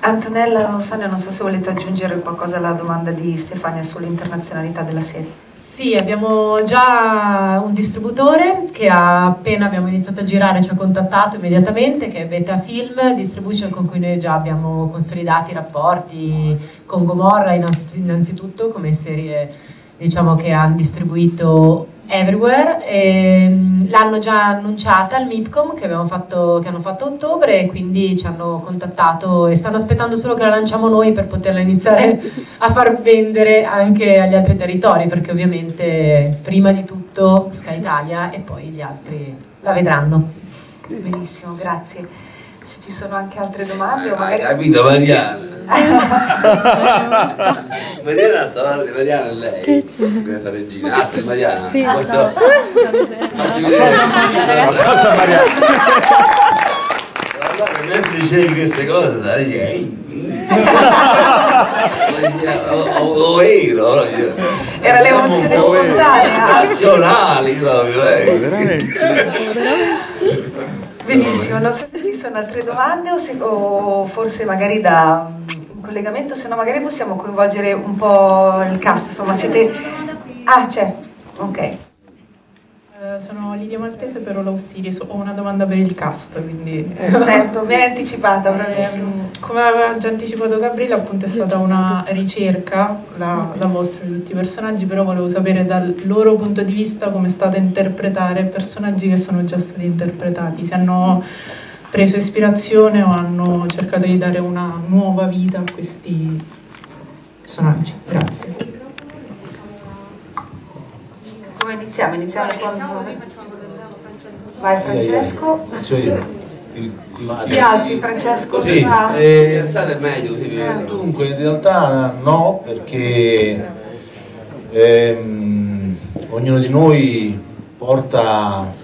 Antonella o Sonia, non so se volete aggiungere qualcosa alla domanda di Stefania sull'internazionalità della serie. Sì, abbiamo già un distributore che appena abbiamo iniziato a girare ci ha contattato immediatamente, che è Beta Film Distribution con cui noi già abbiamo consolidati i rapporti con Gomorra innanzitutto come serie diciamo, che hanno distribuito everywhere. Ehm, l'hanno già annunciata al MIPCOM che, fatto, che, hanno fatto a ottobre e quindi ci hanno contattato e stanno aspettando solo che la lanciamo noi per poterla iniziare a far vendere anche agli altri territori perché ovviamente prima di tutto Sky Italia e poi gli altri la vedranno. Benissimo, grazie. Se ci sono anche altre domande o magari... Hai capito Mariana? *laughs* Mariana stava Mariana è lei. Come fa regina ah sei Mariana. Sì, posso no. farti vedere. Cosa Mariana? Allora mentre dicevi queste cose dai o ero era l'emozione spontanea nazionali proprio eh. benissimo non so se ci sono altre domande o, se, o forse magari da collegamento, se no magari possiamo coinvolgere un po' il cast, insomma siete... Ah c'è, ok. Eh, sono Lidia Maltese per All Series, ho una domanda per il cast, quindi... Perfetto, mi hai anticipata, bravissimo. Eh, come aveva già anticipato Gabriele, appunto è stata una ricerca, la, la, vostra di tutti i personaggi, però volevo sapere dal loro punto di vista come è stato interpretare personaggi che sono già stati interpretati, se hanno preso ispirazione o hanno cercato di dare una nuova vita a questi personaggi. Grazie. Come iniziamo? Iniziamo con... Vai Francesco. Inizio io. Ti alzi Francesco? Sì, Ah. eh, meglio, dunque in realtà no, perché ehm, ognuno di noi porta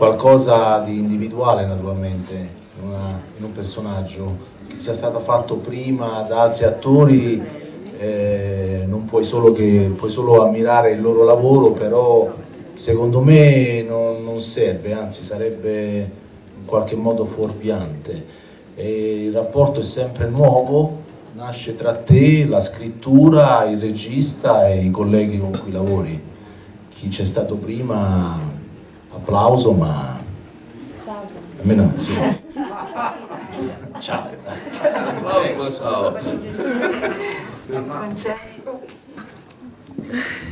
qualcosa di individuale naturalmente in, una- in un personaggio. Che sia stato fatto prima da altri attori eh, non puoi solo, che, puoi solo ammirare il loro lavoro però secondo me non, non serve anzi sarebbe in qualche modo fuorviante. E il rapporto è sempre nuovo nasce tra te, la scrittura, il regista e i colleghi con cui lavori. Chi c'è stato prima applauso ma a me no sì. ciao Ciao, ciao. Francesco.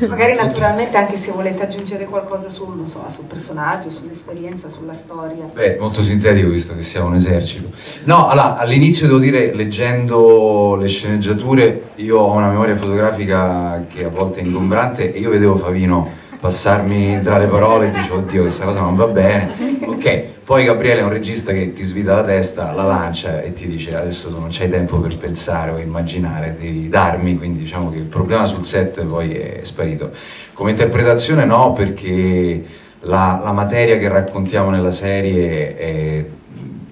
Magari naturalmente anche se volete aggiungere qualcosa sul, non so, sul personaggio, sull'esperienza, sulla storia. Beh, molto sintetico visto che siamo un esercito. No, allora, all'inizio devo dire, leggendo le sceneggiature, io ho una memoria fotografica che a volte è ingombrante e io vedevo Favino passarmi tra le parole e dicevo, oddio, questa cosa non va bene. Ok, poi Gabriele è un regista che ti svita la testa, la lancia e ti dice adesso tu non c'hai tempo per pensare o immaginare, devi darmi, quindi diciamo che il problema sul set poi è sparito. Come interpretazione no, perché la, la materia che raccontiamo nella serie è,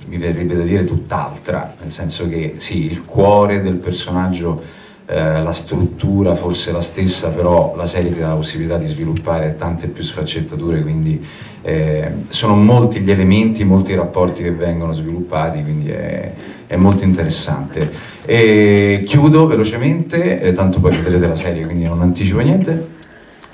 mi verrebbe da dire tutt'altra, nel senso che sì, il cuore del personaggio, eh, la struttura forse la stessa, però la serie ti dà la possibilità di sviluppare tante più sfaccettature, quindi eh, sono molti gli elementi, molti i rapporti che vengono sviluppati, quindi è, è molto interessante. E chiudo velocemente, eh, tanto poi vedrete la serie, quindi non anticipo niente.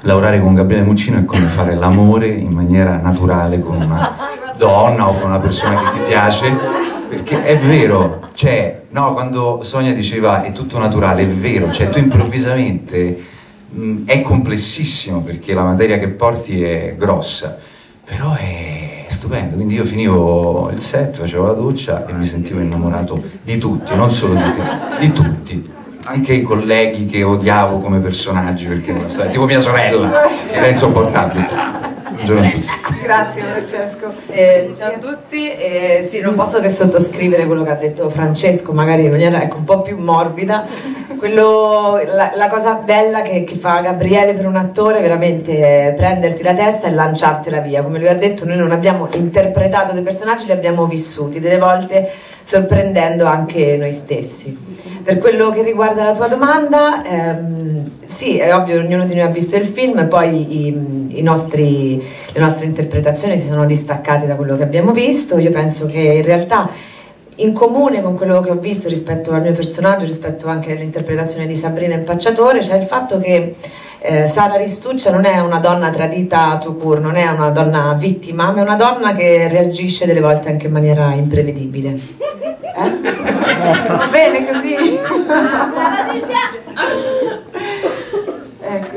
Lavorare con Gabriele Muccino è come fare l'amore in maniera naturale con una *laughs* donna o con una persona che ti piace, perché è vero, cioè, no, quando Sonia diceva è tutto naturale, è vero, cioè tu improvvisamente mh, è complessissimo perché la materia che porti è grossa, però è stupendo, quindi io finivo il set, facevo la doccia e mi sentivo innamorato di tutti, non solo di te, di tutti. Anche i colleghi che odiavo come personaggi, perché non so, tipo mia sorella, era insopportabile. Buongiorno a tutti. Grazie Francesco. Eh, ciao a tutti, Eh, sì, non posso che sottoscrivere quello che ha detto Francesco, magari in maniera ecco, un po' più morbida. Quello- la, la cosa bella che, che fa Gabriele per un attore è veramente eh, prenderti la testa e lanciartela via. Come lui ha detto, noi non abbiamo interpretato dei personaggi, li abbiamo vissuti, delle volte sorprendendo anche noi stessi. Per quello che riguarda la tua domanda, ehm, sì, è ovvio, ognuno di noi ha visto il film, poi i, i nostri, le nostre interpretazioni si sono distaccate da quello che abbiamo visto. Io penso che in realtà in comune con quello che ho visto rispetto al mio personaggio, rispetto anche all'interpretazione di Sabrina Impacciatore, c'è il fatto che eh, Sara Ristuccia non è una donna tradita tout court, non è una donna vittima, ma è una donna che reagisce delle volte anche in maniera imprevedibile. Eh? Va bene così?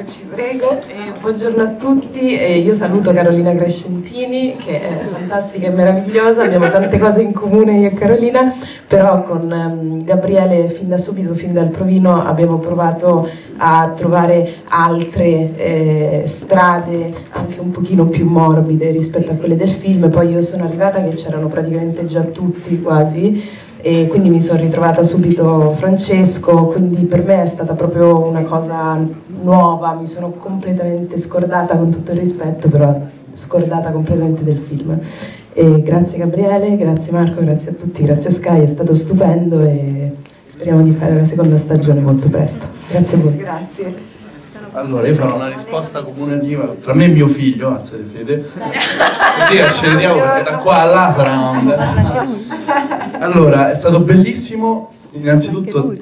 Eccoci, prego. Eh, buongiorno a tutti, eh, io saluto Carolina Crescentini che è fantastica e meravigliosa, abbiamo tante cose in comune io e Carolina, però con ehm, Gabriele fin da subito, fin dal provino abbiamo provato a trovare altre eh, strade anche un pochino più morbide rispetto a quelle del film, poi io sono arrivata che c'erano praticamente già tutti quasi e quindi mi sono ritrovata subito Francesco, quindi per me è stata proprio una cosa nuova, mi sono completamente scordata con tutto il rispetto, però scordata completamente del film. E grazie Gabriele, grazie Marco, grazie a tutti, grazie a Sky, è stato stupendo e speriamo di fare la seconda stagione molto presto. Grazie a voi. Grazie. Allora, io farò una risposta comunicativa tra me e mio figlio, alzate fede, così acceleriamo perché da qua a là sarà un... Allora, è stato bellissimo innanzitutto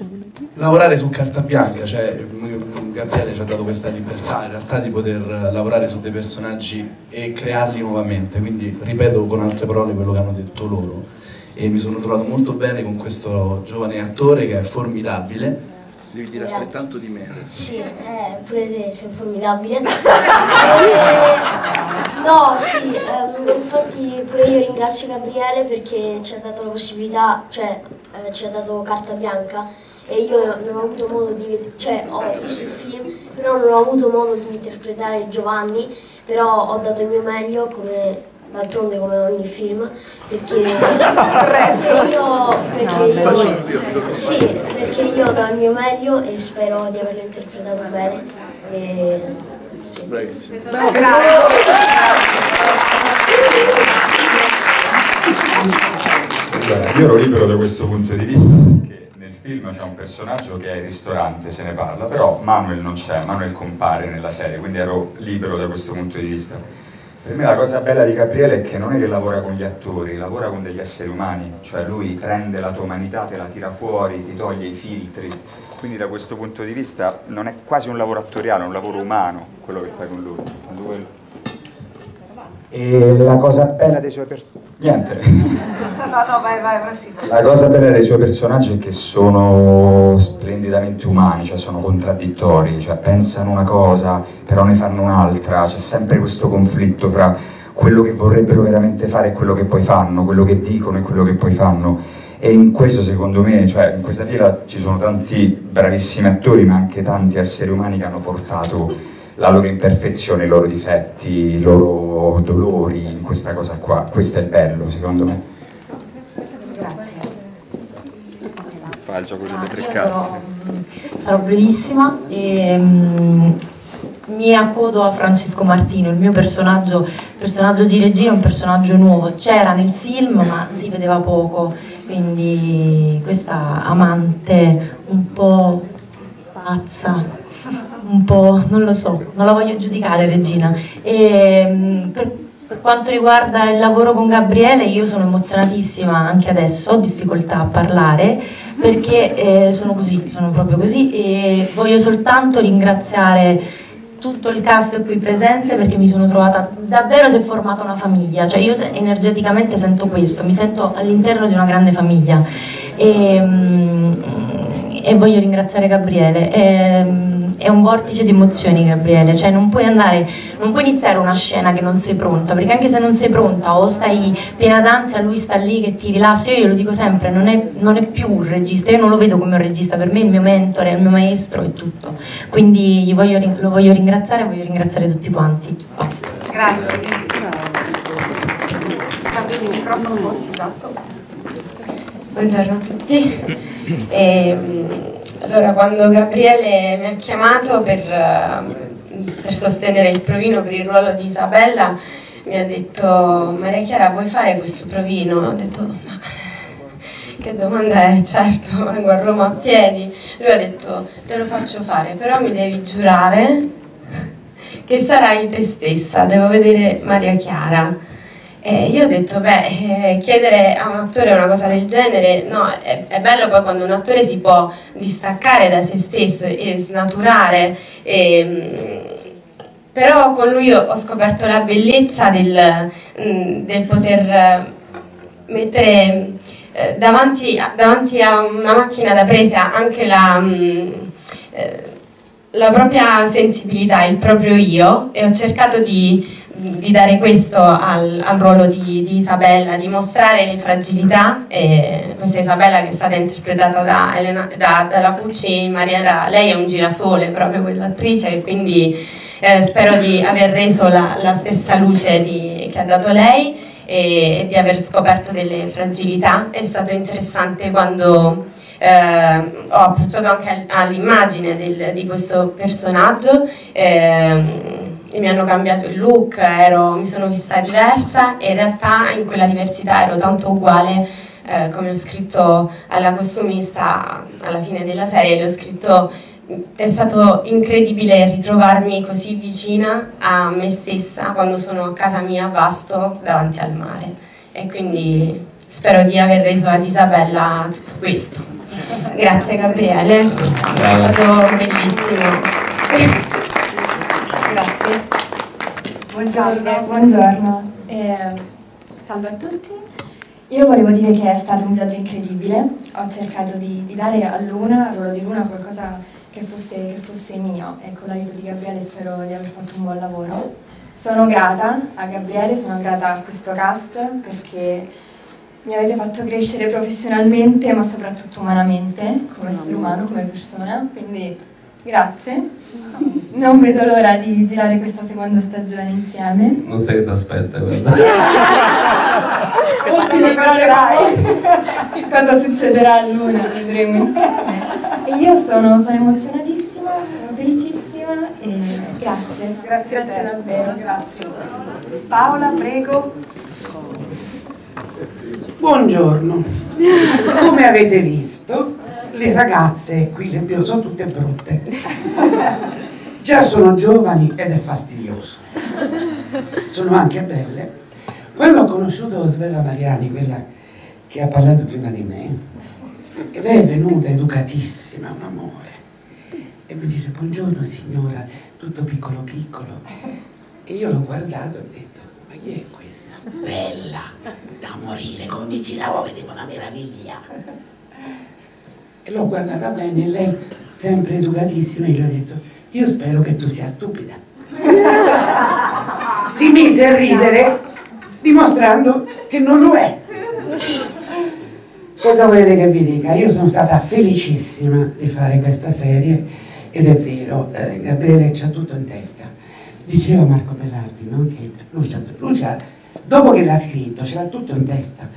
lavorare su carta bianca, cioè mm, Gabriele ci ha dato questa libertà in realtà di poter lavorare su dei personaggi e crearli nuovamente, quindi ripeto con altre parole quello che hanno detto loro. E mi sono trovato molto bene con questo giovane attore che è formidabile. Devi dire Grazie. altrettanto di me. Sì, eh, pure te sei formidabile. Eh, *laughs* no, sì, ehm, infatti pure io ringrazio Gabriele perché ci ha dato la possibilità, cioè eh, ci ha dato carta bianca e io non ho avuto modo di vedere, cioè ho visto il film, però non ho avuto modo di interpretare Giovanni, però ho dato il mio meglio come d'altronde come ogni film, perché, *laughs* perché io, perché io, sì, perché io do il mio meglio e spero di averlo interpretato bene. E, sì. Bravissimo. Allora, io ero libero da questo punto di vista perché nel film c'è un personaggio che è il ristorante, se ne parla, però Manuel non c'è, Manuel compare nella serie, quindi ero libero da questo punto di vista. Per me la cosa bella di Gabriele è che non è che lavora con gli attori, lavora con degli esseri umani, cioè lui prende la tua umanità, te la tira fuori, ti toglie i filtri, quindi da questo punto di vista non è quasi un lavoro attoriale, è un lavoro umano quello che fai con lui. E la cosa bella dei suoi personaggi... Niente. *laughs* No, no, vai, vai. La cosa bella dei suoi personaggi è che sono splendidamente umani, cioè sono contraddittori, cioè pensano una cosa, però ne fanno un'altra, c'è sempre questo conflitto fra quello che vorrebbero veramente fare e quello che poi fanno, quello che dicono e quello che poi fanno. E in questo secondo me, cioè in questa fila ci sono tanti bravissimi attori, ma anche tanti esseri umani che hanno portato la loro imperfezione, i loro difetti, i loro dolori in questa cosa qua. Questo è il bello, secondo me. Fa il gioco delle tre Io carte. sarò, sarò brevissima e mm, mi accodo a Francesco Martino, il mio personaggio, personaggio di regina è un personaggio nuovo, c'era nel film ma si vedeva poco, quindi questa amante un po' pazza, un po' non lo so, non la voglio giudicare Regina. E, mm, per, per quanto riguarda il lavoro con Gabriele, io sono emozionatissima anche adesso, ho difficoltà a parlare perché eh, sono così, sono proprio così e voglio soltanto ringraziare tutto il cast qui presente perché mi sono trovata davvero si è formata una famiglia, cioè io energeticamente sento questo, mi sento all'interno di una grande famiglia e, mm, e voglio ringraziare Gabriele. E, è un vortice di emozioni Gabriele, cioè non puoi andare, non puoi iniziare una scena che non sei pronta, perché anche se non sei pronta o stai piena d'ansia, lui sta lì che ti rilassa, io glielo dico sempre, non è, non è più un regista, io non lo vedo come un regista, per me è il mio mentore, è il mio maestro, è tutto. Quindi gli voglio lo voglio ringraziare e voglio ringraziare tutti quanti. Basta. Grazie. Esatto. Buongiorno a tutti. Ehm, allora, quando Gabriele mi ha chiamato per, eh, per sostenere il provino per il ruolo di Isabella, mi ha detto Maria Chiara vuoi fare questo provino? Ho detto ma che domanda è? *laughs* Certo, vengo a Roma a piedi. Lui ha detto te lo faccio fare, però mi devi giurare che sarai te stessa, devo vedere Maria Chiara. E io ho detto, beh, eh, chiedere a un attore una cosa del genere, no, è, è bello poi quando un attore si può distaccare da se stesso e snaturare, e, mm, però con lui ho, scoperto la bellezza del, mm, del poter eh, mettere eh, davanti, davanti a una macchina da presa anche la... mm, la propria sensibilità, il proprio io e ho cercato di, di dare questo al, al ruolo di, di Isabella, di mostrare le fragilità e questa Isabella che è stata interpretata da, Elena, da, dalla Pucci in maniera, lei è un girasole proprio quell'attrice quindi eh, spero di aver reso la, la stessa luce di- che ha dato lei e, e di aver scoperto delle fragilità. È stato interessante quando eh, ho approcciato anche al- all'immagine di questo personaggio ehm, mi hanno cambiato il look, ero- mi sono vista diversa e in realtà in quella diversità ero tanto uguale eh, come ho scritto alla costumista alla fine della serie, le ho scritto è stato incredibile ritrovarmi così vicina a me stessa quando sono a casa mia a Vasto davanti al mare e quindi spero di aver reso ad Isabella tutto questo. Grazie Gabriele, è stato bellissimo. Grazie. Buongiorno. buongiorno. Eh, salve a tutti. Io volevo dire che è stato un viaggio incredibile. Ho cercato di, di dare a Luna, al ruolo di Luna, qualcosa che fosse, che fosse mio e con l'aiuto di Gabriele spero di aver fatto un buon lavoro. sono grata a Gabriele, sono grata a questo cast perché mi avete fatto crescere professionalmente ma soprattutto umanamente, come essere umano, come persona, quindi grazie. Non vedo l'ora di girare questa seconda stagione insieme. Non sai che ti aspetta, guarda. *laughs* Ultime parole che cosa succederà a Luna, vedremo insieme. E io sono, sono emozionatissima, sono felicissima e grazie. Grazie, a grazie te. davvero. Grazie. Paola, prego. Buongiorno, come avete visto le ragazze qui le mie sono tutte brutte, già sono giovani ed è fastidioso, sono anche belle. Quando ho conosciuto Sveva Mariani, quella che ha parlato prima di me, e lei è venuta educatissima, un amore, e mi dice buongiorno signora, tutto piccolo piccolo, e io l'ho guardato e ho detto ma chi è questa? Bella, da morire, come mi giravo vedevo una meraviglia. E l'ho guardata bene e lei, sempre educatissima, gli ho detto, io spero che tu sia stupida. *laughs* Si mise a ridere dimostrando che non lo è. Cosa volete che vi dica? Io sono stata felicissima di fare questa serie ed è vero, eh, Gabriele c'ha tutto in testa. Diceva Marco Bellardi, no? Che lui c'ha, dopo che l'ha scritto, ce l'ha tutto in testa.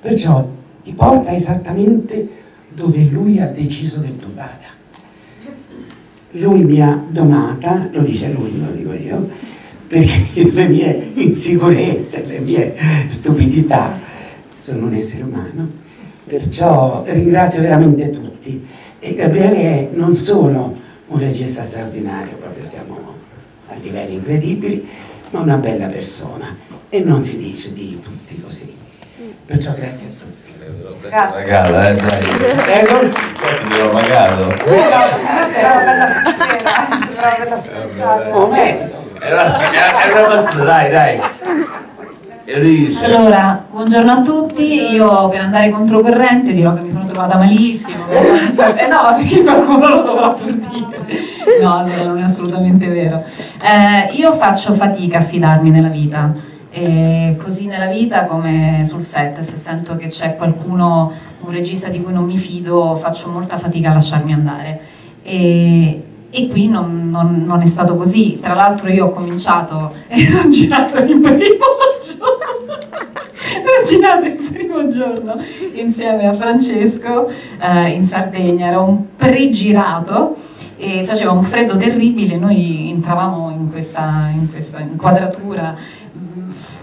Perciò ti porta esattamente dove lui ha deciso che tu vada. Lui mi ha domata, lo dice lui, non lo dico io, perché *laughs* le mie insicurezze, le mie stupidità, sono un essere umano. Perciò ringrazio veramente tutti. E Gabriele è non solo un regista straordinario, proprio stiamo a livelli incredibili, ma una bella persona. E non si dice di tutti così. Perciò grazie a tutti. Grazie. Pagata, eh, dai. Prego. Infatti me l'ho pagato. Sembrava bella sincera, sembrava bella scontata. Oh, merito. È una, dai, dai. Allora, buongiorno a tutti, io per andare controcorrente dirò che mi sono trovata malissimo, eh no, perché qualcuno lo dovrà pur dire. No, allora non è assolutamente vero. Eh, io faccio fatica a fidarmi nella vita, e così nella vita come sul set, se sento che c'è qualcuno, un regista di cui non mi fido, faccio molta fatica a lasciarmi andare. E, e qui non, non- non è stato così. Tra l'altro io ho cominciato *laughs* e ho girato il primo giorno. *laughs* Ho girato il primo giorno insieme a Francesco eh, in Sardegna, era un pregirato e faceva un freddo terribile, noi entravamo in questa, in questa inquadratura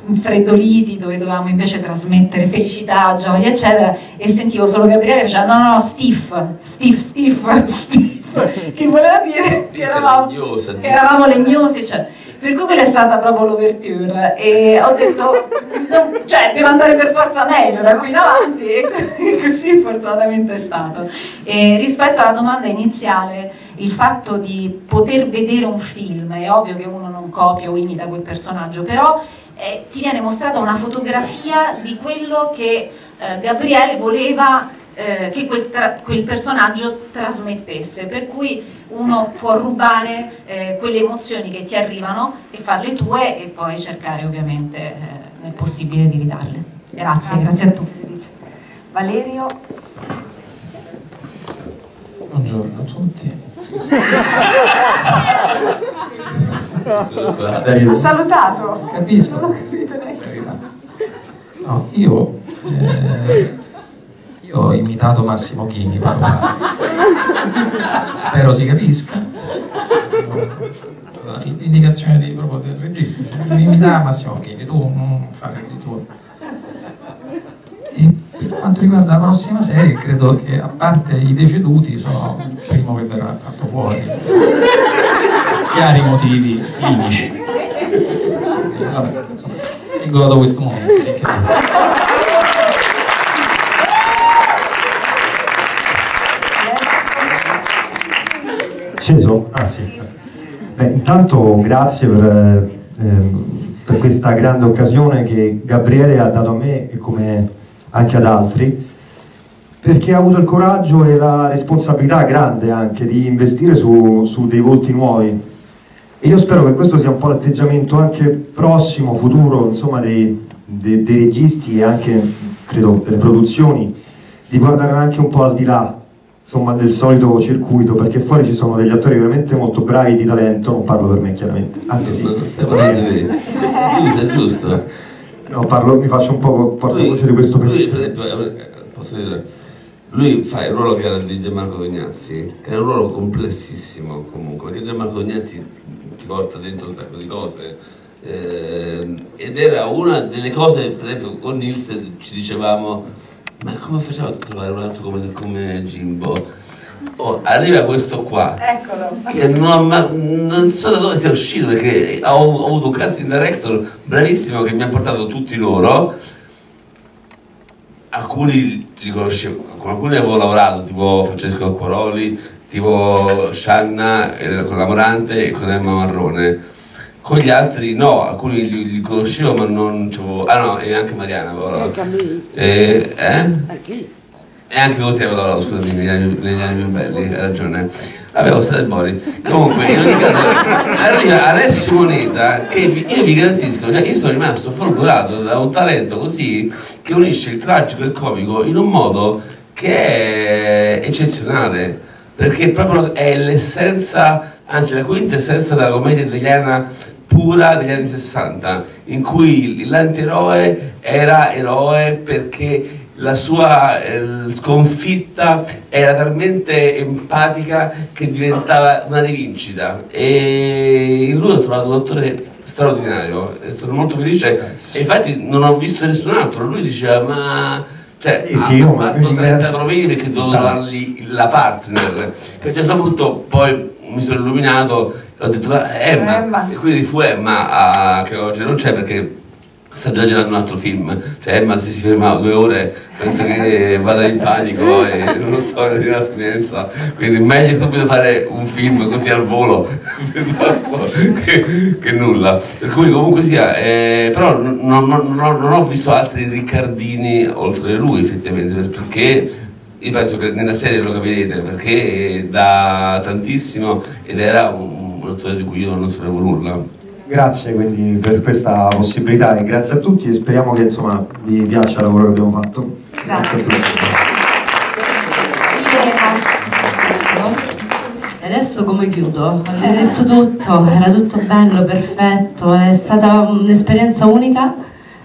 infreddoliti dove dovevamo invece trasmettere felicità, gioia eccetera e sentivo solo Gabriele che faceva no no no stiff, stiff, stiff, *laughs* stiff. Che voleva dire che eravamo, che eravamo legnosi eccetera. Per cui quella è stata proprio l'ouverture e ho detto non- cioè deve andare per forza meglio da qui in avanti. E *laughs* così fortunatamente è stato. E rispetto alla domanda iniziale il fatto di poter vedere un film è ovvio che uno non copia o imita quel personaggio però eh, ti viene mostrata una fotografia di quello che eh, Gabriele voleva eh, che quel, tra- quel personaggio trasmettesse, per cui uno può rubare eh, quelle emozioni che ti arrivano e farle tue e poi cercare ovviamente eh, nel possibile di ridarle. Grazie, grazie a tutti. Valerio. Buongiorno a tutti. Ha salutato. Capisco. Non ho capito neanche. No, io, eh, io ho imitato Massimo Chini parlare. Spero si capisca. L'indicazione di, proprio del regista. Devi imitare Massimo Chini, tu non fare di tuo. E per quanto riguarda la prossima serie, credo che a parte i deceduti sono il primo che verrà fatto fuori. Chiari motivi clinici. Vabbè, insomma, e godo questo momento. Sceso? Ah sì. Beh, intanto grazie per, ehm, per questa grande occasione che Gabriele ha dato a me e come anche ad altri, perché ha avuto il coraggio e la responsabilità grande anche di investire su, su dei volti nuovi. E io spero che questo sia un po' l'atteggiamento anche prossimo, futuro, insomma, dei, dei, dei registi e anche, credo, delle produzioni, di guardare anche un po' al di là insomma, del solito circuito, perché fuori ci sono degli attori veramente molto bravi di talento, non parlo per me chiaramente, anche sì. Non stai parlando di me. Giusto, giusto. No, parlo, mi faccio un po' portavoce di questo Lui, pensiero. per esempio, eh, posso dire, lui fa il ruolo che era di Gianmarco Tognazzi, che è un ruolo complessissimo comunque, perché Gianmarco Tognazzi ti porta dentro un sacco di cose. eh, ed era una delle cose, per esempio con Nils ci dicevamo, ma come facciamo a trovare un altro come, come Jimbo? Oh, arriva questo qua, Eccolo. che non, ma- non so da dove sia uscito perché ho, ho avuto un casting director bravissimo che mi ha portato tutti loro. Alcuni li conoscevo con alcuni avevo lavorato tipo Francesco Acquaroli tipo Shanna con la Morante e con Emma Marrone. Con gli altri no alcuni li, li conoscevo ma non c'avevo ah no e anche Mariana avevo lavorato eh, eh? E anche avevo lavorato, scusami, negli anni, più belli, hai ragione. Avevo state Mori. Comunque, in ogni caso, arriva Alessio Moneta, che vi- io vi garantisco, cioè io sono rimasto folgorato da un talento così che unisce il tragico e il comico in un modo che è eccezionale, perché proprio è l'essenza, anzi la quintessenza della commedia italiana pura degli anni 60, in cui l'antieroe era eroe perché la sua eh, sconfitta era talmente empatica che diventava una rivincita. E in lui ho trovato un attore straordinario e sono molto felice. E infatti non ho visto nessun altro. Lui diceva ma cioè, Sì, sì, ha io- fatto mi- 30 provini perché dovevo trovargli la partner. Che a un certo punto poi mi sono illuminato e ho detto ma Emma, Emma. e quindi fu Emma a- che oggi non c'è perché sta già girando un altro film. Cioè Emma se si ferma due ore penso che vada in panico e non so di astinenza quindi meglio subito fare un film così al volo che, che nulla. Per cui comunque sia eh, però non, non- non ho, visto altri Riccardini oltre lui effettivamente perché io penso che nella serie lo capirete perché dà tantissimo ed era un, un attore di cui io non sapevo nulla Grazie quindi per questa possibilità e grazie a tutti e speriamo che insomma vi piaccia il lavoro che abbiamo fatto. Grazie a tutti. Adesso come chiudo? Avete detto tutto, era tutto bello, perfetto, è stata un'esperienza unica.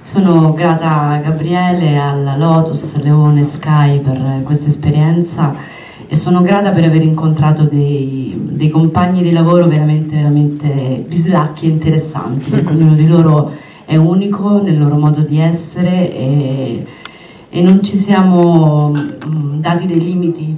Sono grata a Gabriele, alla Lotus, Leone, Sky per questa esperienza e sono grata per aver incontrato dei, dei compagni di lavoro veramente, veramente bislacchi e interessanti, perché ognuno di loro è unico nel loro modo di essere e, e non ci siamo mm, dati dei limiti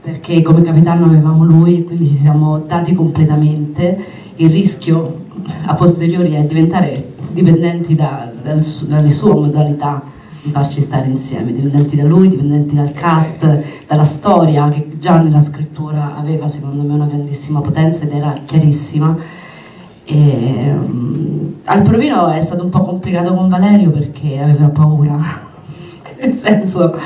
perché come capitano avevamo lui e quindi ci siamo dati completamente. Il rischio a posteriori è diventare dipendenti da- dal dalle sue modalità di farci stare insieme, dipendenti da lui, dipendenti dal cast, dalla storia che già nella scrittura aveva secondo me una grandissima potenza ed era chiarissima. E, mm, al provino è stato un po' complicato con Valerio perché aveva paura, *laughs* nel senso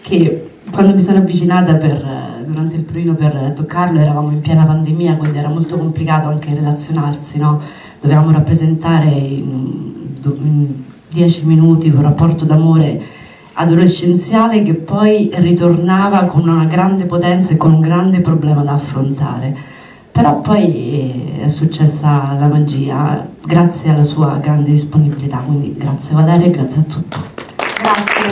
che quando mi sono avvicinata per, durante il provino per toccarlo eravamo in piena pandemia, quindi era molto complicato anche relazionarsi, no? dovevamo rappresentare in, in dieci minuti un rapporto d'amore adolescenziale che poi ritornava con una grande potenza e con un grande problema da affrontare. Però poi eh, è successa la magia grazie alla sua grande disponibilità, quindi grazie Valeria e grazie a tutti. Grazie.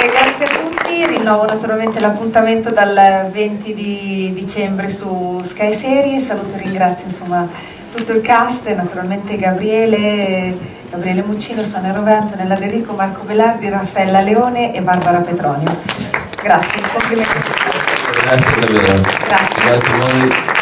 E grazie a tutti, rinnovo naturalmente l'appuntamento dal 20 di dicembre su Sky Serie, saluto e ringrazio insomma tutto il cast, e naturalmente Gabriele, Gabriele Muccino, Sonia Roberto, Nella De Rico, Marco Velardi, Raffaella Leone e Barbara Petronio. Grazie, complimenti. grazie davvero Grazie. grazie a voi